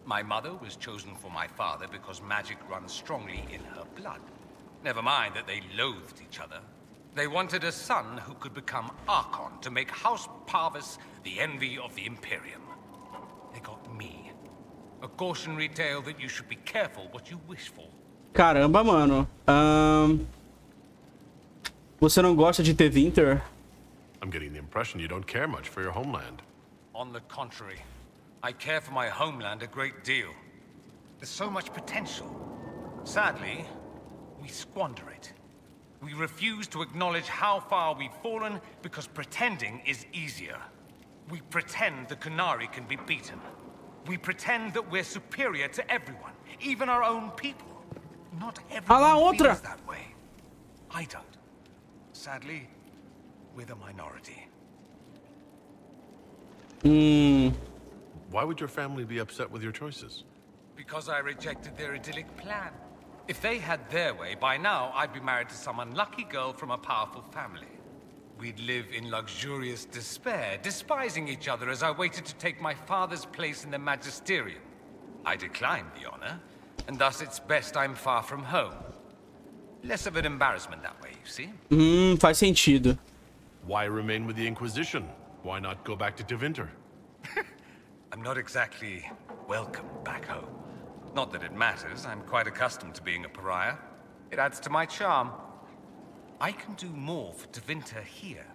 My mother was chosen for my father because magic runs strongly in her blood. Never mind that they loathed each other. They wanted a son who could become Archon to make House Parvis the envy of the Imperium. They got me. A cautionary tale that you should be careful what you wish for. Caramba, mano. Ahn, Você não gosta de ter Winter? I'm getting the impression you don't care much for your homeland. On the contrary, I care for my homeland a great deal. There's so much potential. Sadly, we squander it. We refuse to acknowledge how far we've fallen because pretending is easier. We pretend the Kunari can be beaten. We pretend that we're superior to everyone, even our own people. Not lá, everyone outra. feels that way. I don't. Sadly, we're the minority. Hum. Why would your family be upset with your choices? Because I rejected their idyllic plan. If they had their way, by now I'd be married to some unlucky girl from a powerful family. We'd live in luxurious despair, despising each other as I waited to take my father's place in the magisterium. I declined the honor, and thus it's best I'm far from home. Less of an embarrassment that way, you see? Hmm, faz sentido. Why remain with the Inquisition? Why not go back to Tevinter? I'm not exactly welcome back home. Not that it matters, I'm quite accustomed to being a pariah. It adds to my charm. I can do more for Tevinter here.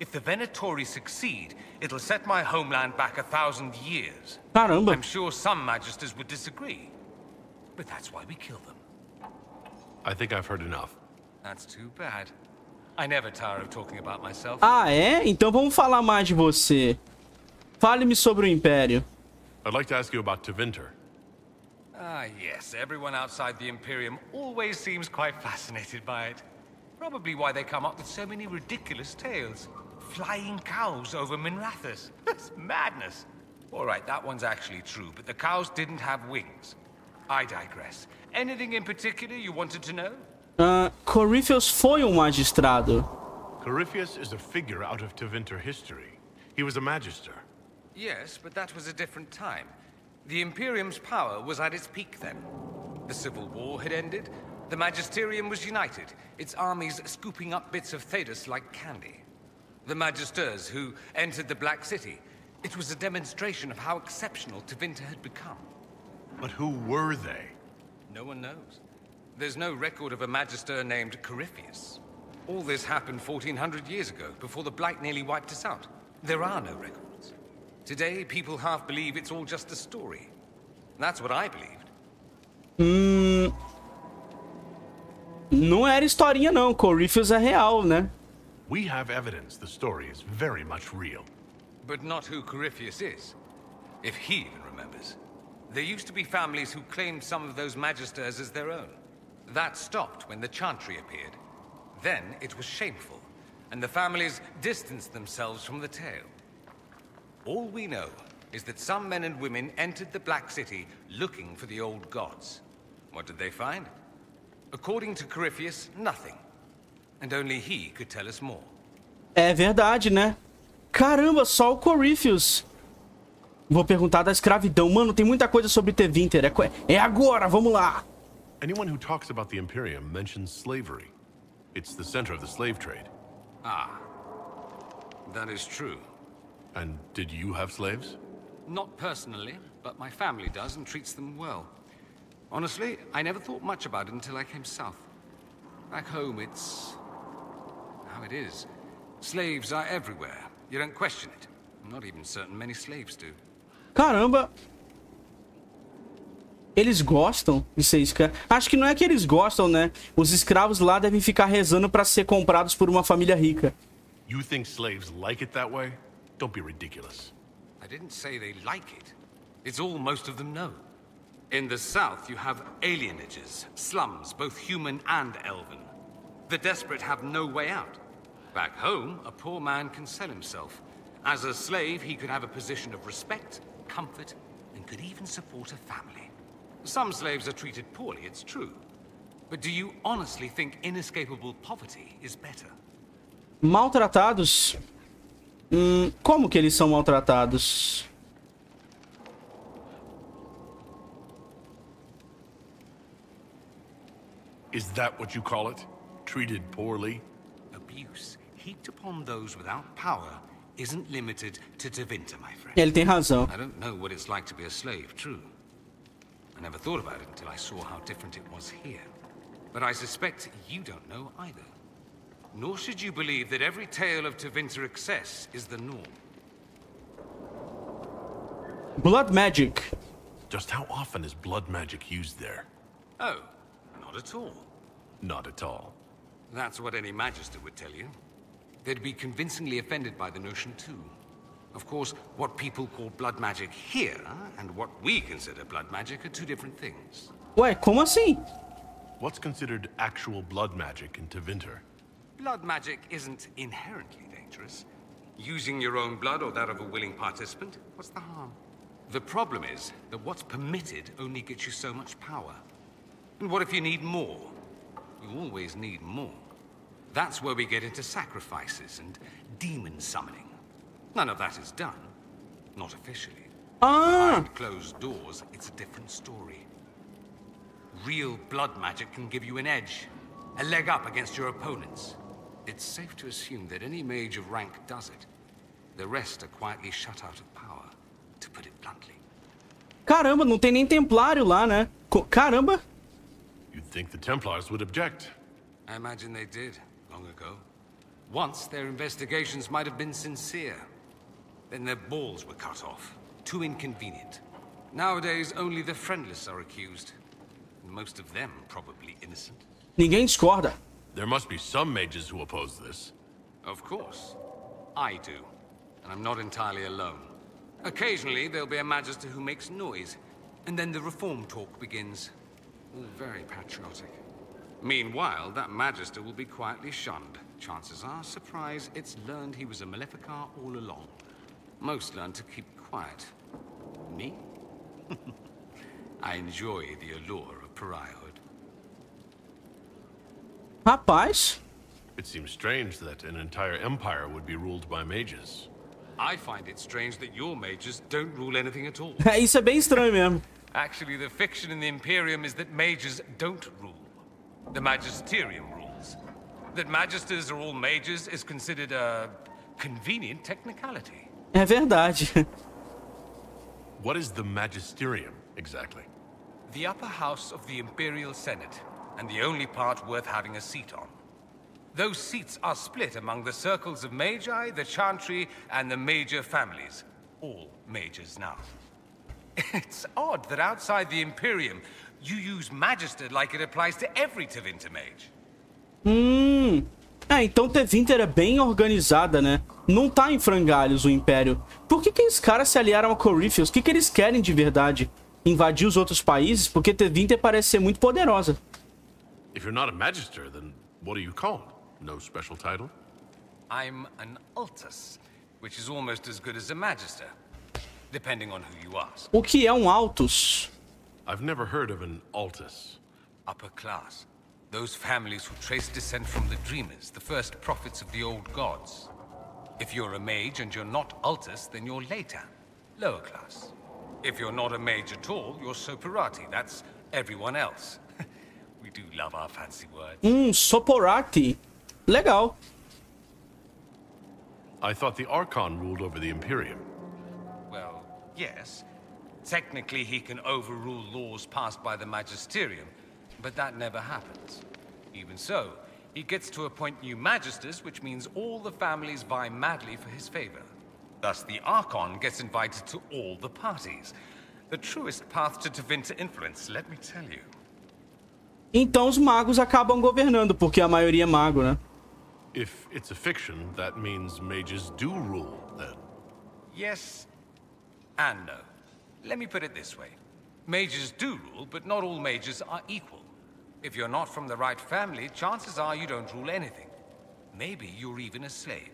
If the Venatori succeed, it'll set my homeland back a thousand years. Caramba. I'm sure some magisters would disagree. But that's why we kill them. I think I've heard enough. That's too bad. I never tire of talking about myself. Ah, é? Então vamos falar mais de você. Fale-me sobre o Império. I'd like to ask you about Tevinter. Ah, yes. Everyone outside the Imperium always seems quite fascinated by it. Probably why they come up with so many ridiculous tales. Flying cows over Minrathous. That's madness. All right, that one's actually true, but the cows didn't have wings. I digress. Anything in particular you wanted to know? Ah, Corypheus foi um magistrado. Corypheus is a figure out of Tevinter history. He was a magister. Yes, but that was a different time. The Imperium's power was at its peak then. The Civil War had ended. The Magisterium was united, its armies scooping up bits of Thedas like candy. The Magisters who entered the Black City. It was a demonstration of how exceptional Tevinter had become. But who were they? No one knows. There's no record of a Magister named Corypheus. All this happened 1400 years ago, before the Blight nearly wiped us out. There are no records. Today, people half believe it's all just a story. That's what I believed. Hum. Não era historinha, não. Corypheus é real, né? We have evidence the story is very much real. But not who Corypheus is. If he even remembers. There used to be families who claimed some of those magisters as their own. That stopped when the Chantry appeared. Then it was shameful, and the families distanced themselves from the tale. All we know is that some men and women entered the Black City looking for the old gods. What did they find? According to Corypheus, nothing. And only he could tell us more. É verdade, né? Caramba, só o Corypheus. Vou perguntar da escravidão. Mano, tem muita coisa sobre Tevinter. É, co- é agora, vamos lá. Anyone who talks about the Imperium mentions slavery. It's the center of the slave trade. Ah, that is true. And did you have slaves? Not personally, but my family does and treats them well. Honestly, I never thought much about it until I came south. Back home, it's. how it is. Slaves are everywhere. You don't question it. I'm not even certain many slaves do. Caramba. Eles gostam de ser escravos. Acho que não é que eles gostam, né? Os escravos lá devem ficar rezando pra ser comprados por uma família rica. You think slaves like it that way? Don't be ridiculous. I didn't say they like it. It's all most of them know. In the south, you have alienages, slums, both human and elven. The desperate have no way out. Back home, a poor man can sell himself. As a slave, he could have a position of respect, comfort, and could even support a family. Some slaves are treated poorly, it's true. But do you honestly think inescapable poverty is better? Maltratados? Hum, como que eles são maltratados? Is that what you call it? Treated poorly? Abuse heaped upon those without power isn't limited to Tevinter, my friend. Ele tem razão. I don't know what it's like to be a slave, true. I never thought about it until I saw how different it was here. But I suspect you don't know either. Nor should you believe that every tale of Tevinter excess is the norm. Blood Magic. Just how often is blood magic used there? Oh, not at all. Not at all. That's what any Magister would tell you. They'd be convincingly offended by the notion, too. Of course, what people call blood magic here, and what we consider blood magic, are two different things. Ué, como assim? What's considered actual blood magic in Tevinter? Blood magic isn't inherently dangerous. Using your own blood or that of a willing participant, what's the harm? The problem is that what's permitted only gets you so much power. And what if you need more? You always need more. That's where we get into sacrifices and demon summoning. None of that is done. Not officially. Ah, Behind closed doors, it's a different story. Real blood magic can give you an edge, a leg up against your opponents. It's safe to assume that any mage of rank does it. The rest are quietly shut out of power, to put it bluntly. caramba, não tem nem templário lá, né? Caramba. You'd think the Templars would object. I imagine they did, long ago. Once, their investigations might have been sincere. Then their balls were cut off. Too inconvenient. Nowadays, only the friendless are accused. And most of them probably innocent. Ninguém discorda. There must be some mages who oppose this. Of course. I do. And I'm not entirely alone. Occasionally, there'll be a magister who makes noise, and then the reform talk begins. All very patriotic. Meanwhile, that magister will be quietly shunned. Chances are, surprise, it's learned he was a Maleficar all along. Most learn to keep quiet. Me? I enjoy the allure of pariahhood. Rapaz. It seems strange that an entire empire would be ruled by mages. I find it strange that your mages don't rule anything at all. É, isso é bem estranho mesmo. Actually, the fiction in the Imperium is that mages don't rule. The Magisterium rules. That magisters are all mages is considered a convenient technicality. É verdade. What is the magisterium, exactly? The upper house of the Imperial Senate, and the only part worth having a seat on. Those seats are split among the circles of Magi, the Chantry, and the major families. All majors now. It's odd that outside the Imperium, you use Magister like it applies to every Tevinter mage. Hum. É, então Tevinter é bem organizada, né? Não tá em frangalhos o Império. Por que, que esses caras se aliaram a Corypheus? O que, que eles querem de verdade? Invadir os outros países? Porque Tevinter parece ser muito poderosa. If you're not a magister, then what are you called? No special title? I'm an Altus, which is almost as good as a Magister, depending on who you ask. O que é um Altus? I've never heard of an altus. Upper class. Those families who trace descent from the Dreamers, the first prophets of the old gods. If you're a mage and you're not Altus, then you're later, lower class. If you're not a mage at all, you're Soperati. That's everyone else. we do love our fancy words. Hum, Soporati. Legal. I thought the Archon ruled over the Imperium. Well, yes. Technically, he can overrule laws passed by the Magisterium, but that never happens. Even so, he gets to appoint new Magisters, which means all the families vie madly for his favor. Thus, the Archon gets invited to all the parties. The truest path to Tevinter influence, let me tell you. Então os magos acabam governando, porque a maioria é mago, né? If it's a fiction, that means mages do rule, then. Yes and no. Let me put it this way. Mages do rule, but not all mages are equal. If you're not from the right family, chances are you don't rule anything. Maybe you're even a slave.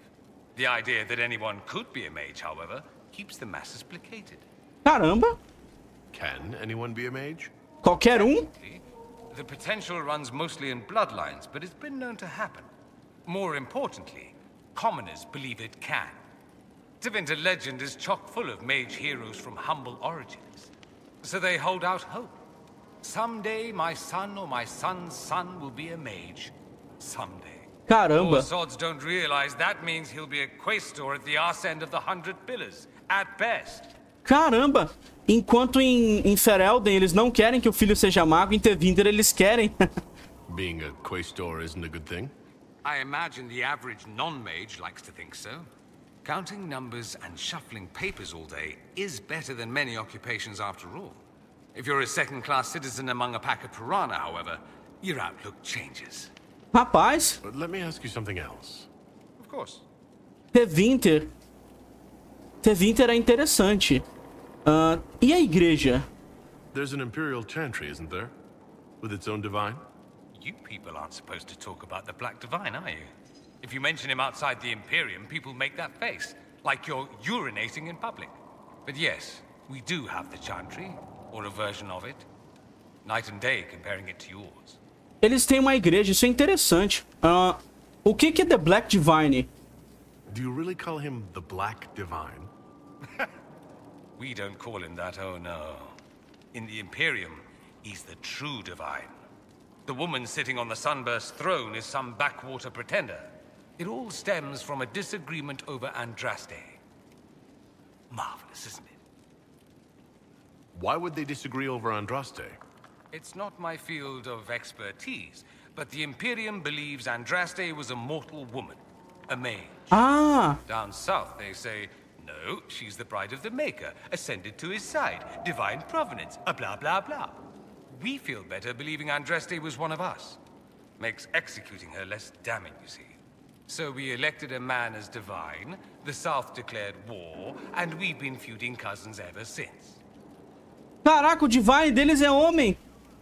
The idea that anyone could be a mage, however, keeps the masses placated. Caramba. Can anyone be a mage? Qualquer um? The potential runs mostly in bloodlines, but it's been known to happen. More importantly, commoners believe it can. Tevinter legend is chock full of mage heroes from humble origins. So they hold out hope. Someday my son or my son's son will be a mage. Someday. Caramba. Poor sods don't realize that means he'll be a quaestor at the arse end of the Hundred Pillars, at best. Caramba! Enquanto em, em Ferelden eles não querem que o filho seja mago, em Tevinter eles querem. Being a Quaestor isn't a good thing? I imagine the average non-mage likes to think so. Counting numbers and shuffling papers all day is better than many occupations after all. If you're a second-class citizen among a pack of piranha, however, your outlook changes. Rapaz, But let me ask you something else. Of course. Tevinter. Tevinter é interessante. Ah, e a igreja? There's an Imperial Chantry, isn't there? With its own divine? You people aren't supposed to talk about the Black Divine, are you? If you mention him outside the Imperium, people make that face, like you're urinating in public. But yes, we do have the Chantry, or a version of it. Night and day comparing it to yours. Eles têm uma igreja, isso é interessante. Ah, o que, que é The Black Divine? Do you really call him the Black Divine? We don't call him that, oh no. In the Imperium, he's the true divine. The woman sitting on the Sunburst throne is some backwater pretender. It all stems from a disagreement over Andraste. Marvelous, isn't it? Why would they disagree over Andraste? It's not my field of expertise, but the Imperium believes Andraste was a mortal woman, a mage. Ah, Down south, they say, no, she's the bride of the Maker, ascended to his side, divine provenance, a blah blah blah. We feel better believing Andraste was one of us. Makes executing her less damning, you see. So we elected a man as divine, the South declared war, and we've been feuding cousins ever since. caraca, o Divine deles é homem.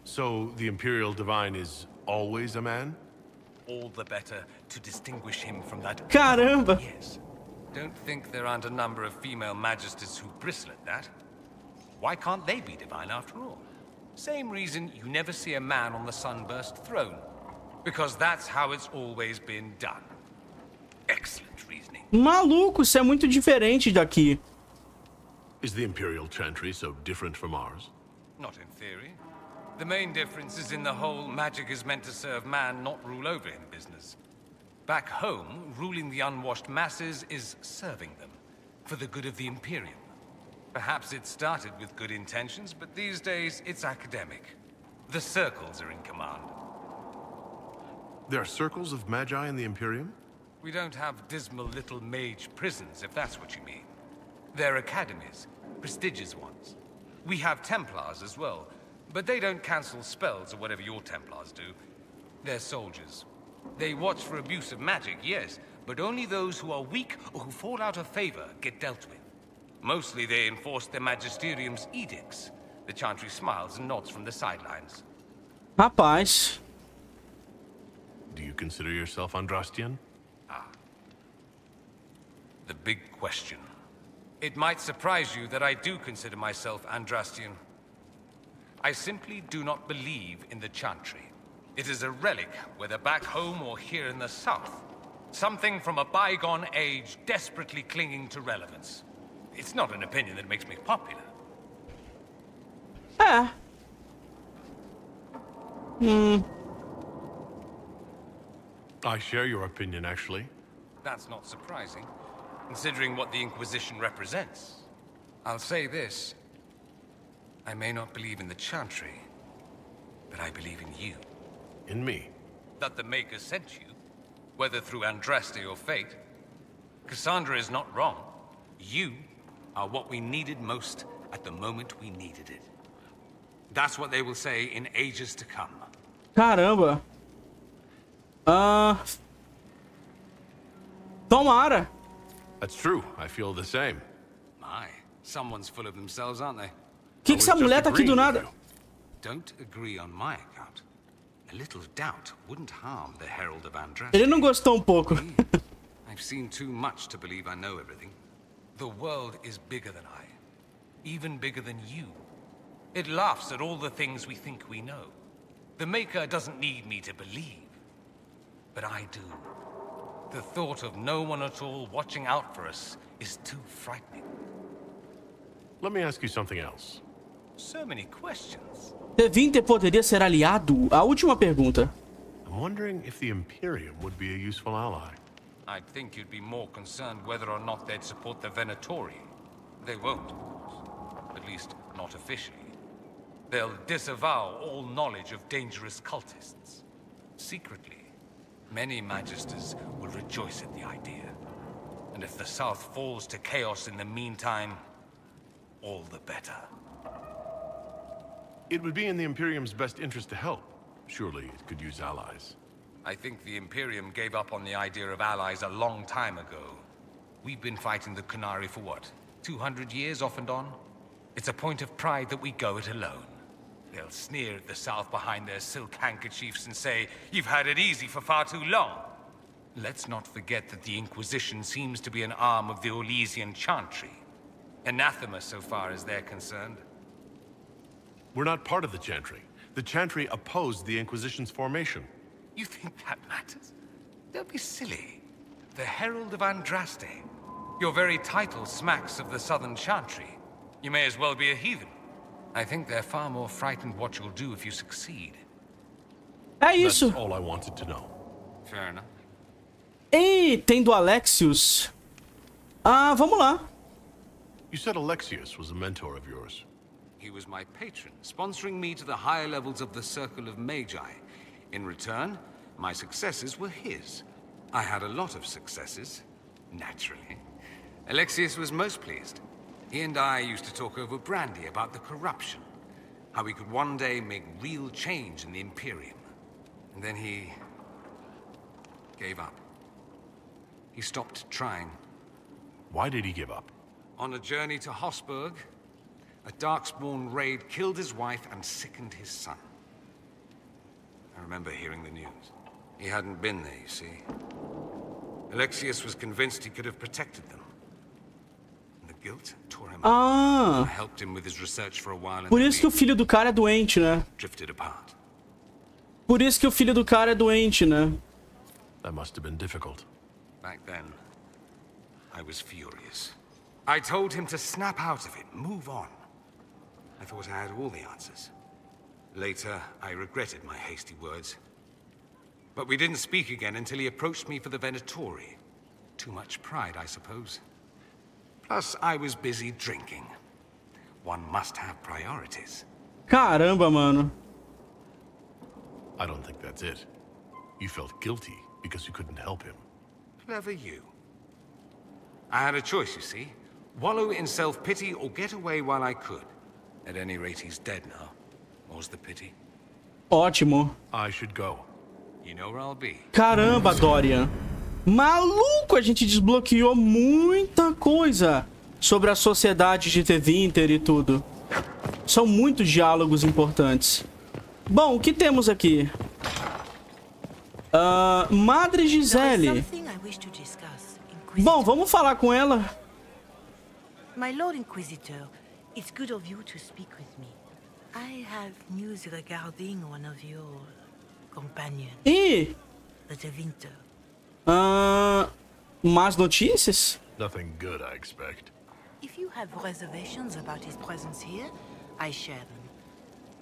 So the Imperial Divine is always a man? All the better to distinguish him from that. Caramba. Yes. Don't think there aren't a number of female magisters who bristle at that. Why can't they be divine after all? Same reason you never see a man on the sunburst throne. Because that's how it's always been done. Excellent reasoning. Maluco, isso é muito diferente daqui. Is the Imperial Chantry so different from ours? Not in theory. The main difference is in the whole magic is meant to serve man, not rule over him business. Back home, ruling the unwashed masses is serving them, for the good of the Imperium. Perhaps it started with good intentions, but these days it's academic. The circles are in command. There are circles of magi in the Imperium? We don't have dismal little mage prisons, if that's what you mean. They're academies, prestigious ones. We have Templars as well, but they don't cancel spells or whatever your Templars do. They're soldiers. They watch for abuse of magic, yes, but only those who are weak or who fall out of favor get dealt with. Mostly they enforce their magisterium's edicts. The Chantry smiles and nods from the sidelines. Rapaz. Do you consider yourself Andrastian? The big question. It might surprise you that I do consider myself Andrastian. I simply do not believe in the Chantry. It is a relic, whether back home or here in the south. Something from a bygone age desperately clinging to relevance. It's not an opinion that makes me popular. Ah. Hmm. I share your opinion, actually. That's not surprising, considering what the Inquisition represents. I'll say this. I may not believe in the Chantry, but I believe in you. In me. That the Maker sent you, whether through Andraste or fate. Cassandra is not wrong. You are what we needed most at the moment we needed it. That's what they will say in ages to come. caramba. Ah. Tomara. That's true. I feel the same. My, someone's full of themselves, aren't they? Que I que was essa just mulher tá aqui do nada? Don't agree on my account. A little doubt wouldn't harm the Herald of Andraste. Ele não gostou um pouco. I've seen too much to believe I know everything. The world is bigger than I, even bigger than you. It laughs at all the things we think we know. The Maker doesn't need me to believe, but I do. The thought of no one at all watching out for us is too frightening. Let me ask you something else. So many questions. Tevinter poderia ser aliado? A última pergunta. I'm wondering if the Imperium would be a useful ally. I'd think you'd be more concerned whether or not they'd support the Venatori. They won't, of course. At least, not officially. They'll disavow all knowledge of dangerous cultists. Secretly, many Magisters will rejoice at the idea. And if the South falls to chaos in the meantime, all the better. It would be in the Imperium's best interest to help. Surely it could use allies. I think the Imperium gave up on the idea of allies a long time ago. We've been fighting the Qunari for what? 200 years off and on? It's a point of pride that we go it alone. They'll sneer at the South behind their silk handkerchiefs and say, you've had it easy for far too long. Let's not forget that the Inquisition seems to be an arm of the Orlesian Chantry. Anathema so far as they're concerned. We're not part of the Chantry. The Chantry opposed the Inquisition's formation. You think that matters? Don't be silly. The Herald of Andraste. Your very title smacks of the Southern Chantry. You may as well be a heathen. I think they're far more frightened what you'll do if you succeed. É isso. That's all I wanted to know. Fair enough. E tem do Alexius. Ah, vamos lá. You said Alexius was a mentor of yours. He was my patron, sponsoring me to the higher levels of the Circle of Magi. In return, my successes were his. I had a lot of successes, naturally. Alexius was most pleased. He and I used to talk over brandy about the corruption, how we could one day make real change in the Imperium. And then he... gave up. He stopped trying. Why did he give up? On a journey to Hosburg, a Darkspawn raid killed his wife and sickened his son. I remember hearing the news. He hadn't been there, you see. Alexius was convinced he could have protected them. And por then isso que o we filho do cara é doente, né? drifted apart. Por isso que o filho do cara é doente, né? That must have been difficult. Back then, I was furious. I told him to snap out of it, move on. I thought I had all the answers. Later, I regretted my hasty words. But we didn't speak again until he approached me for the Venatori. Too much pride, I suppose. Plus, I was busy drinking. One must have priorities. Caramba, mano. I don't think that's it. You felt guilty because you couldn't help him. Clever you. I had a choice, you see. Wallow in self-pity or get away while I could. At any rate, he's dead now. More's the pity. Ótimo. I should go. You know where I'll be. Caramba, Dorian. Maluco, a gente desbloqueou muita coisa sobre a sociedade de Tevinter e tudo. São muitos diálogos importantes. Bom, o que temos aqui? Ah, Madre Gisele. Bom, vamos falar com ela. My Lord Inquisitor, it's good of you to speak with me. I have news regarding one of your companions, E the Tevinter. Ah, más notícias? Nothing good, I expect. If you have reservations about his presence here, I share them.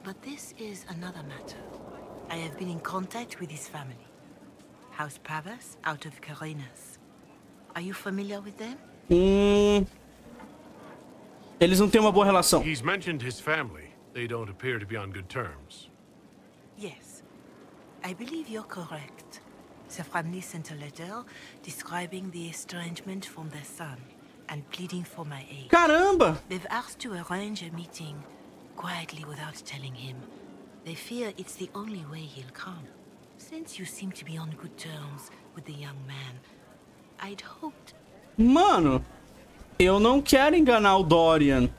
But this is another matter. I have been in contact with his family. House Pavas, out of Carenas. Are you familiar with them? Hum. Eles não têm uma boa relação. He's mentioned his family. They don't appear to be on good terms. Yes. I believe you're correct. The family sent a letter describing the estrangement from their son and pleading for my aid. Caramba! They've asked to arrange a meeting quietly without telling him. They fear it's the only way he'll come. Since you seem to be on good terms with the young man, I'd hoped Mano, eu não quero enganar o Dorian.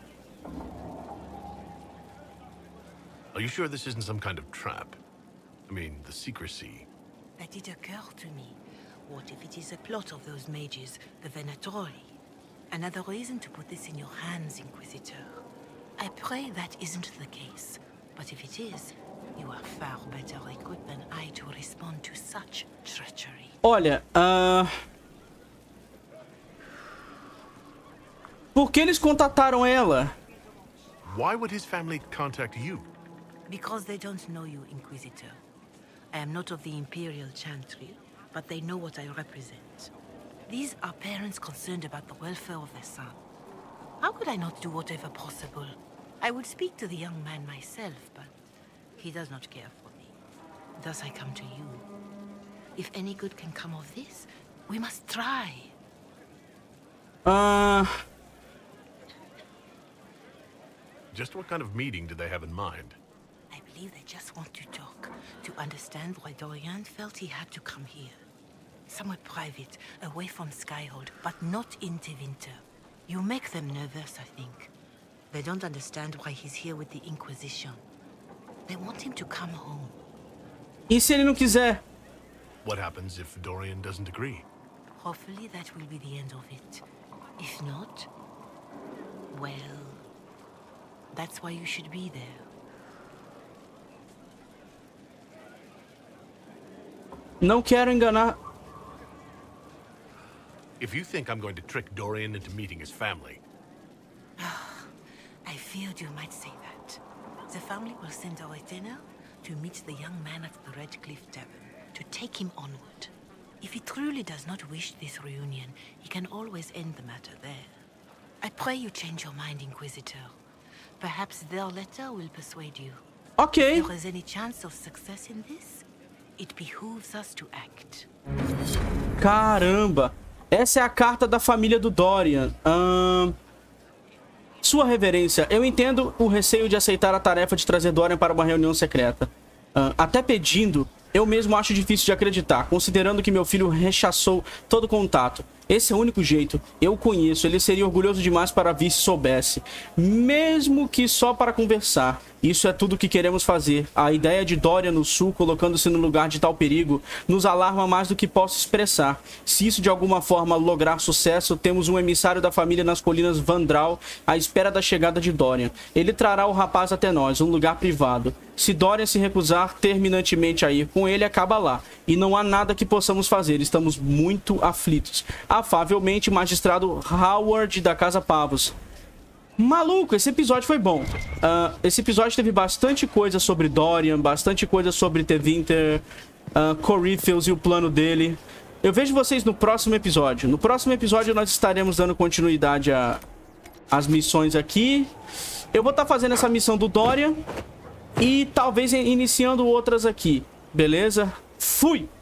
Are you sure this isn't some kind of trap? I mean, the secrecy. That it occurred to me. What if it is a plot of those mages, the Venatori? Another reason to put this in your hands, Inquisitor. I pray that isn't the case. But if it is, you are far better equipped than I to respond to such treachery. Olha, ah. Por que eles contataram ela? Why would his family contact you? Because they don't know you, Inquisitor. I am not of the Imperial Chantry, but they know what I represent. These are parents concerned about the welfare of their son. How could I not do whatever possible? I would speak to the young man myself, but he does not care for me. Thus I come to you. If any good can come of this, we must try. Ah, Just what kind of meeting do they have in mind? I believe they just want to talk, to understand why Dorian felt he had to come here. Somewhere private, away from Skyhold, but not in Tevinter. You make them nervous, I think. They don't understand why he's here with the Inquisition. They want him to come home. e se ele não quiser? What happens if Dorian doesn't agree? Hopefully that will be the end of it. If not, well, that's why you should be there. Não quero enganar. If you think I'm going to trick Dorian into meeting his family, I feared you might say that. The family will send our dinner to meet the young man at the Red Cliff Tavern, to take him onward. If he truly does not wish this reunion, he can always end the matter there. I pray you change your mind, Inquisitor. Perhaps their letter will persuade you. Ok. If there is any chance of success in this, it behooves us to act. Caramba. Essa é a carta da família do Dorian. Ahn, Sua Reverência, eu entendo o receio de aceitar a tarefa de trazer Dorian para uma reunião secreta. Até pedindo, eu mesmo acho difícil de acreditar, considerando que meu filho rechaçou todo contato. Esse é o único jeito. Eu conheço, ele seria orgulhoso demais para vir se soubesse. Mesmo que só para conversar. Isso é tudo que queremos fazer. A ideia de Dorian no sul, colocando-se no lugar de tal perigo, nos alarma mais do que posso expressar. Se isso de alguma forma lograr sucesso, temos um emissário da família nas colinas Vandral à espera da chegada de Dorian. Ele trará o rapaz até nós, um lugar privado. Se Dorian se recusar terminantemente a ir com ele, acaba lá. E não há nada que possamos fazer. Estamos muito aflitos. Afavelmente, magistrado Howard da Casa Pavos. Maluco, esse episódio foi bom. Ah, esse episódio teve bastante coisa sobre Dorian, bastante coisa sobre Tevinter, uh, Corypheus e o plano dele. Eu vejo vocês no próximo episódio. No próximo episódio nós estaremos dando continuidade às missões aqui. Eu vou estar fazendo essa missão do Dorian e talvez in- iniciando outras aqui. Beleza? Fui!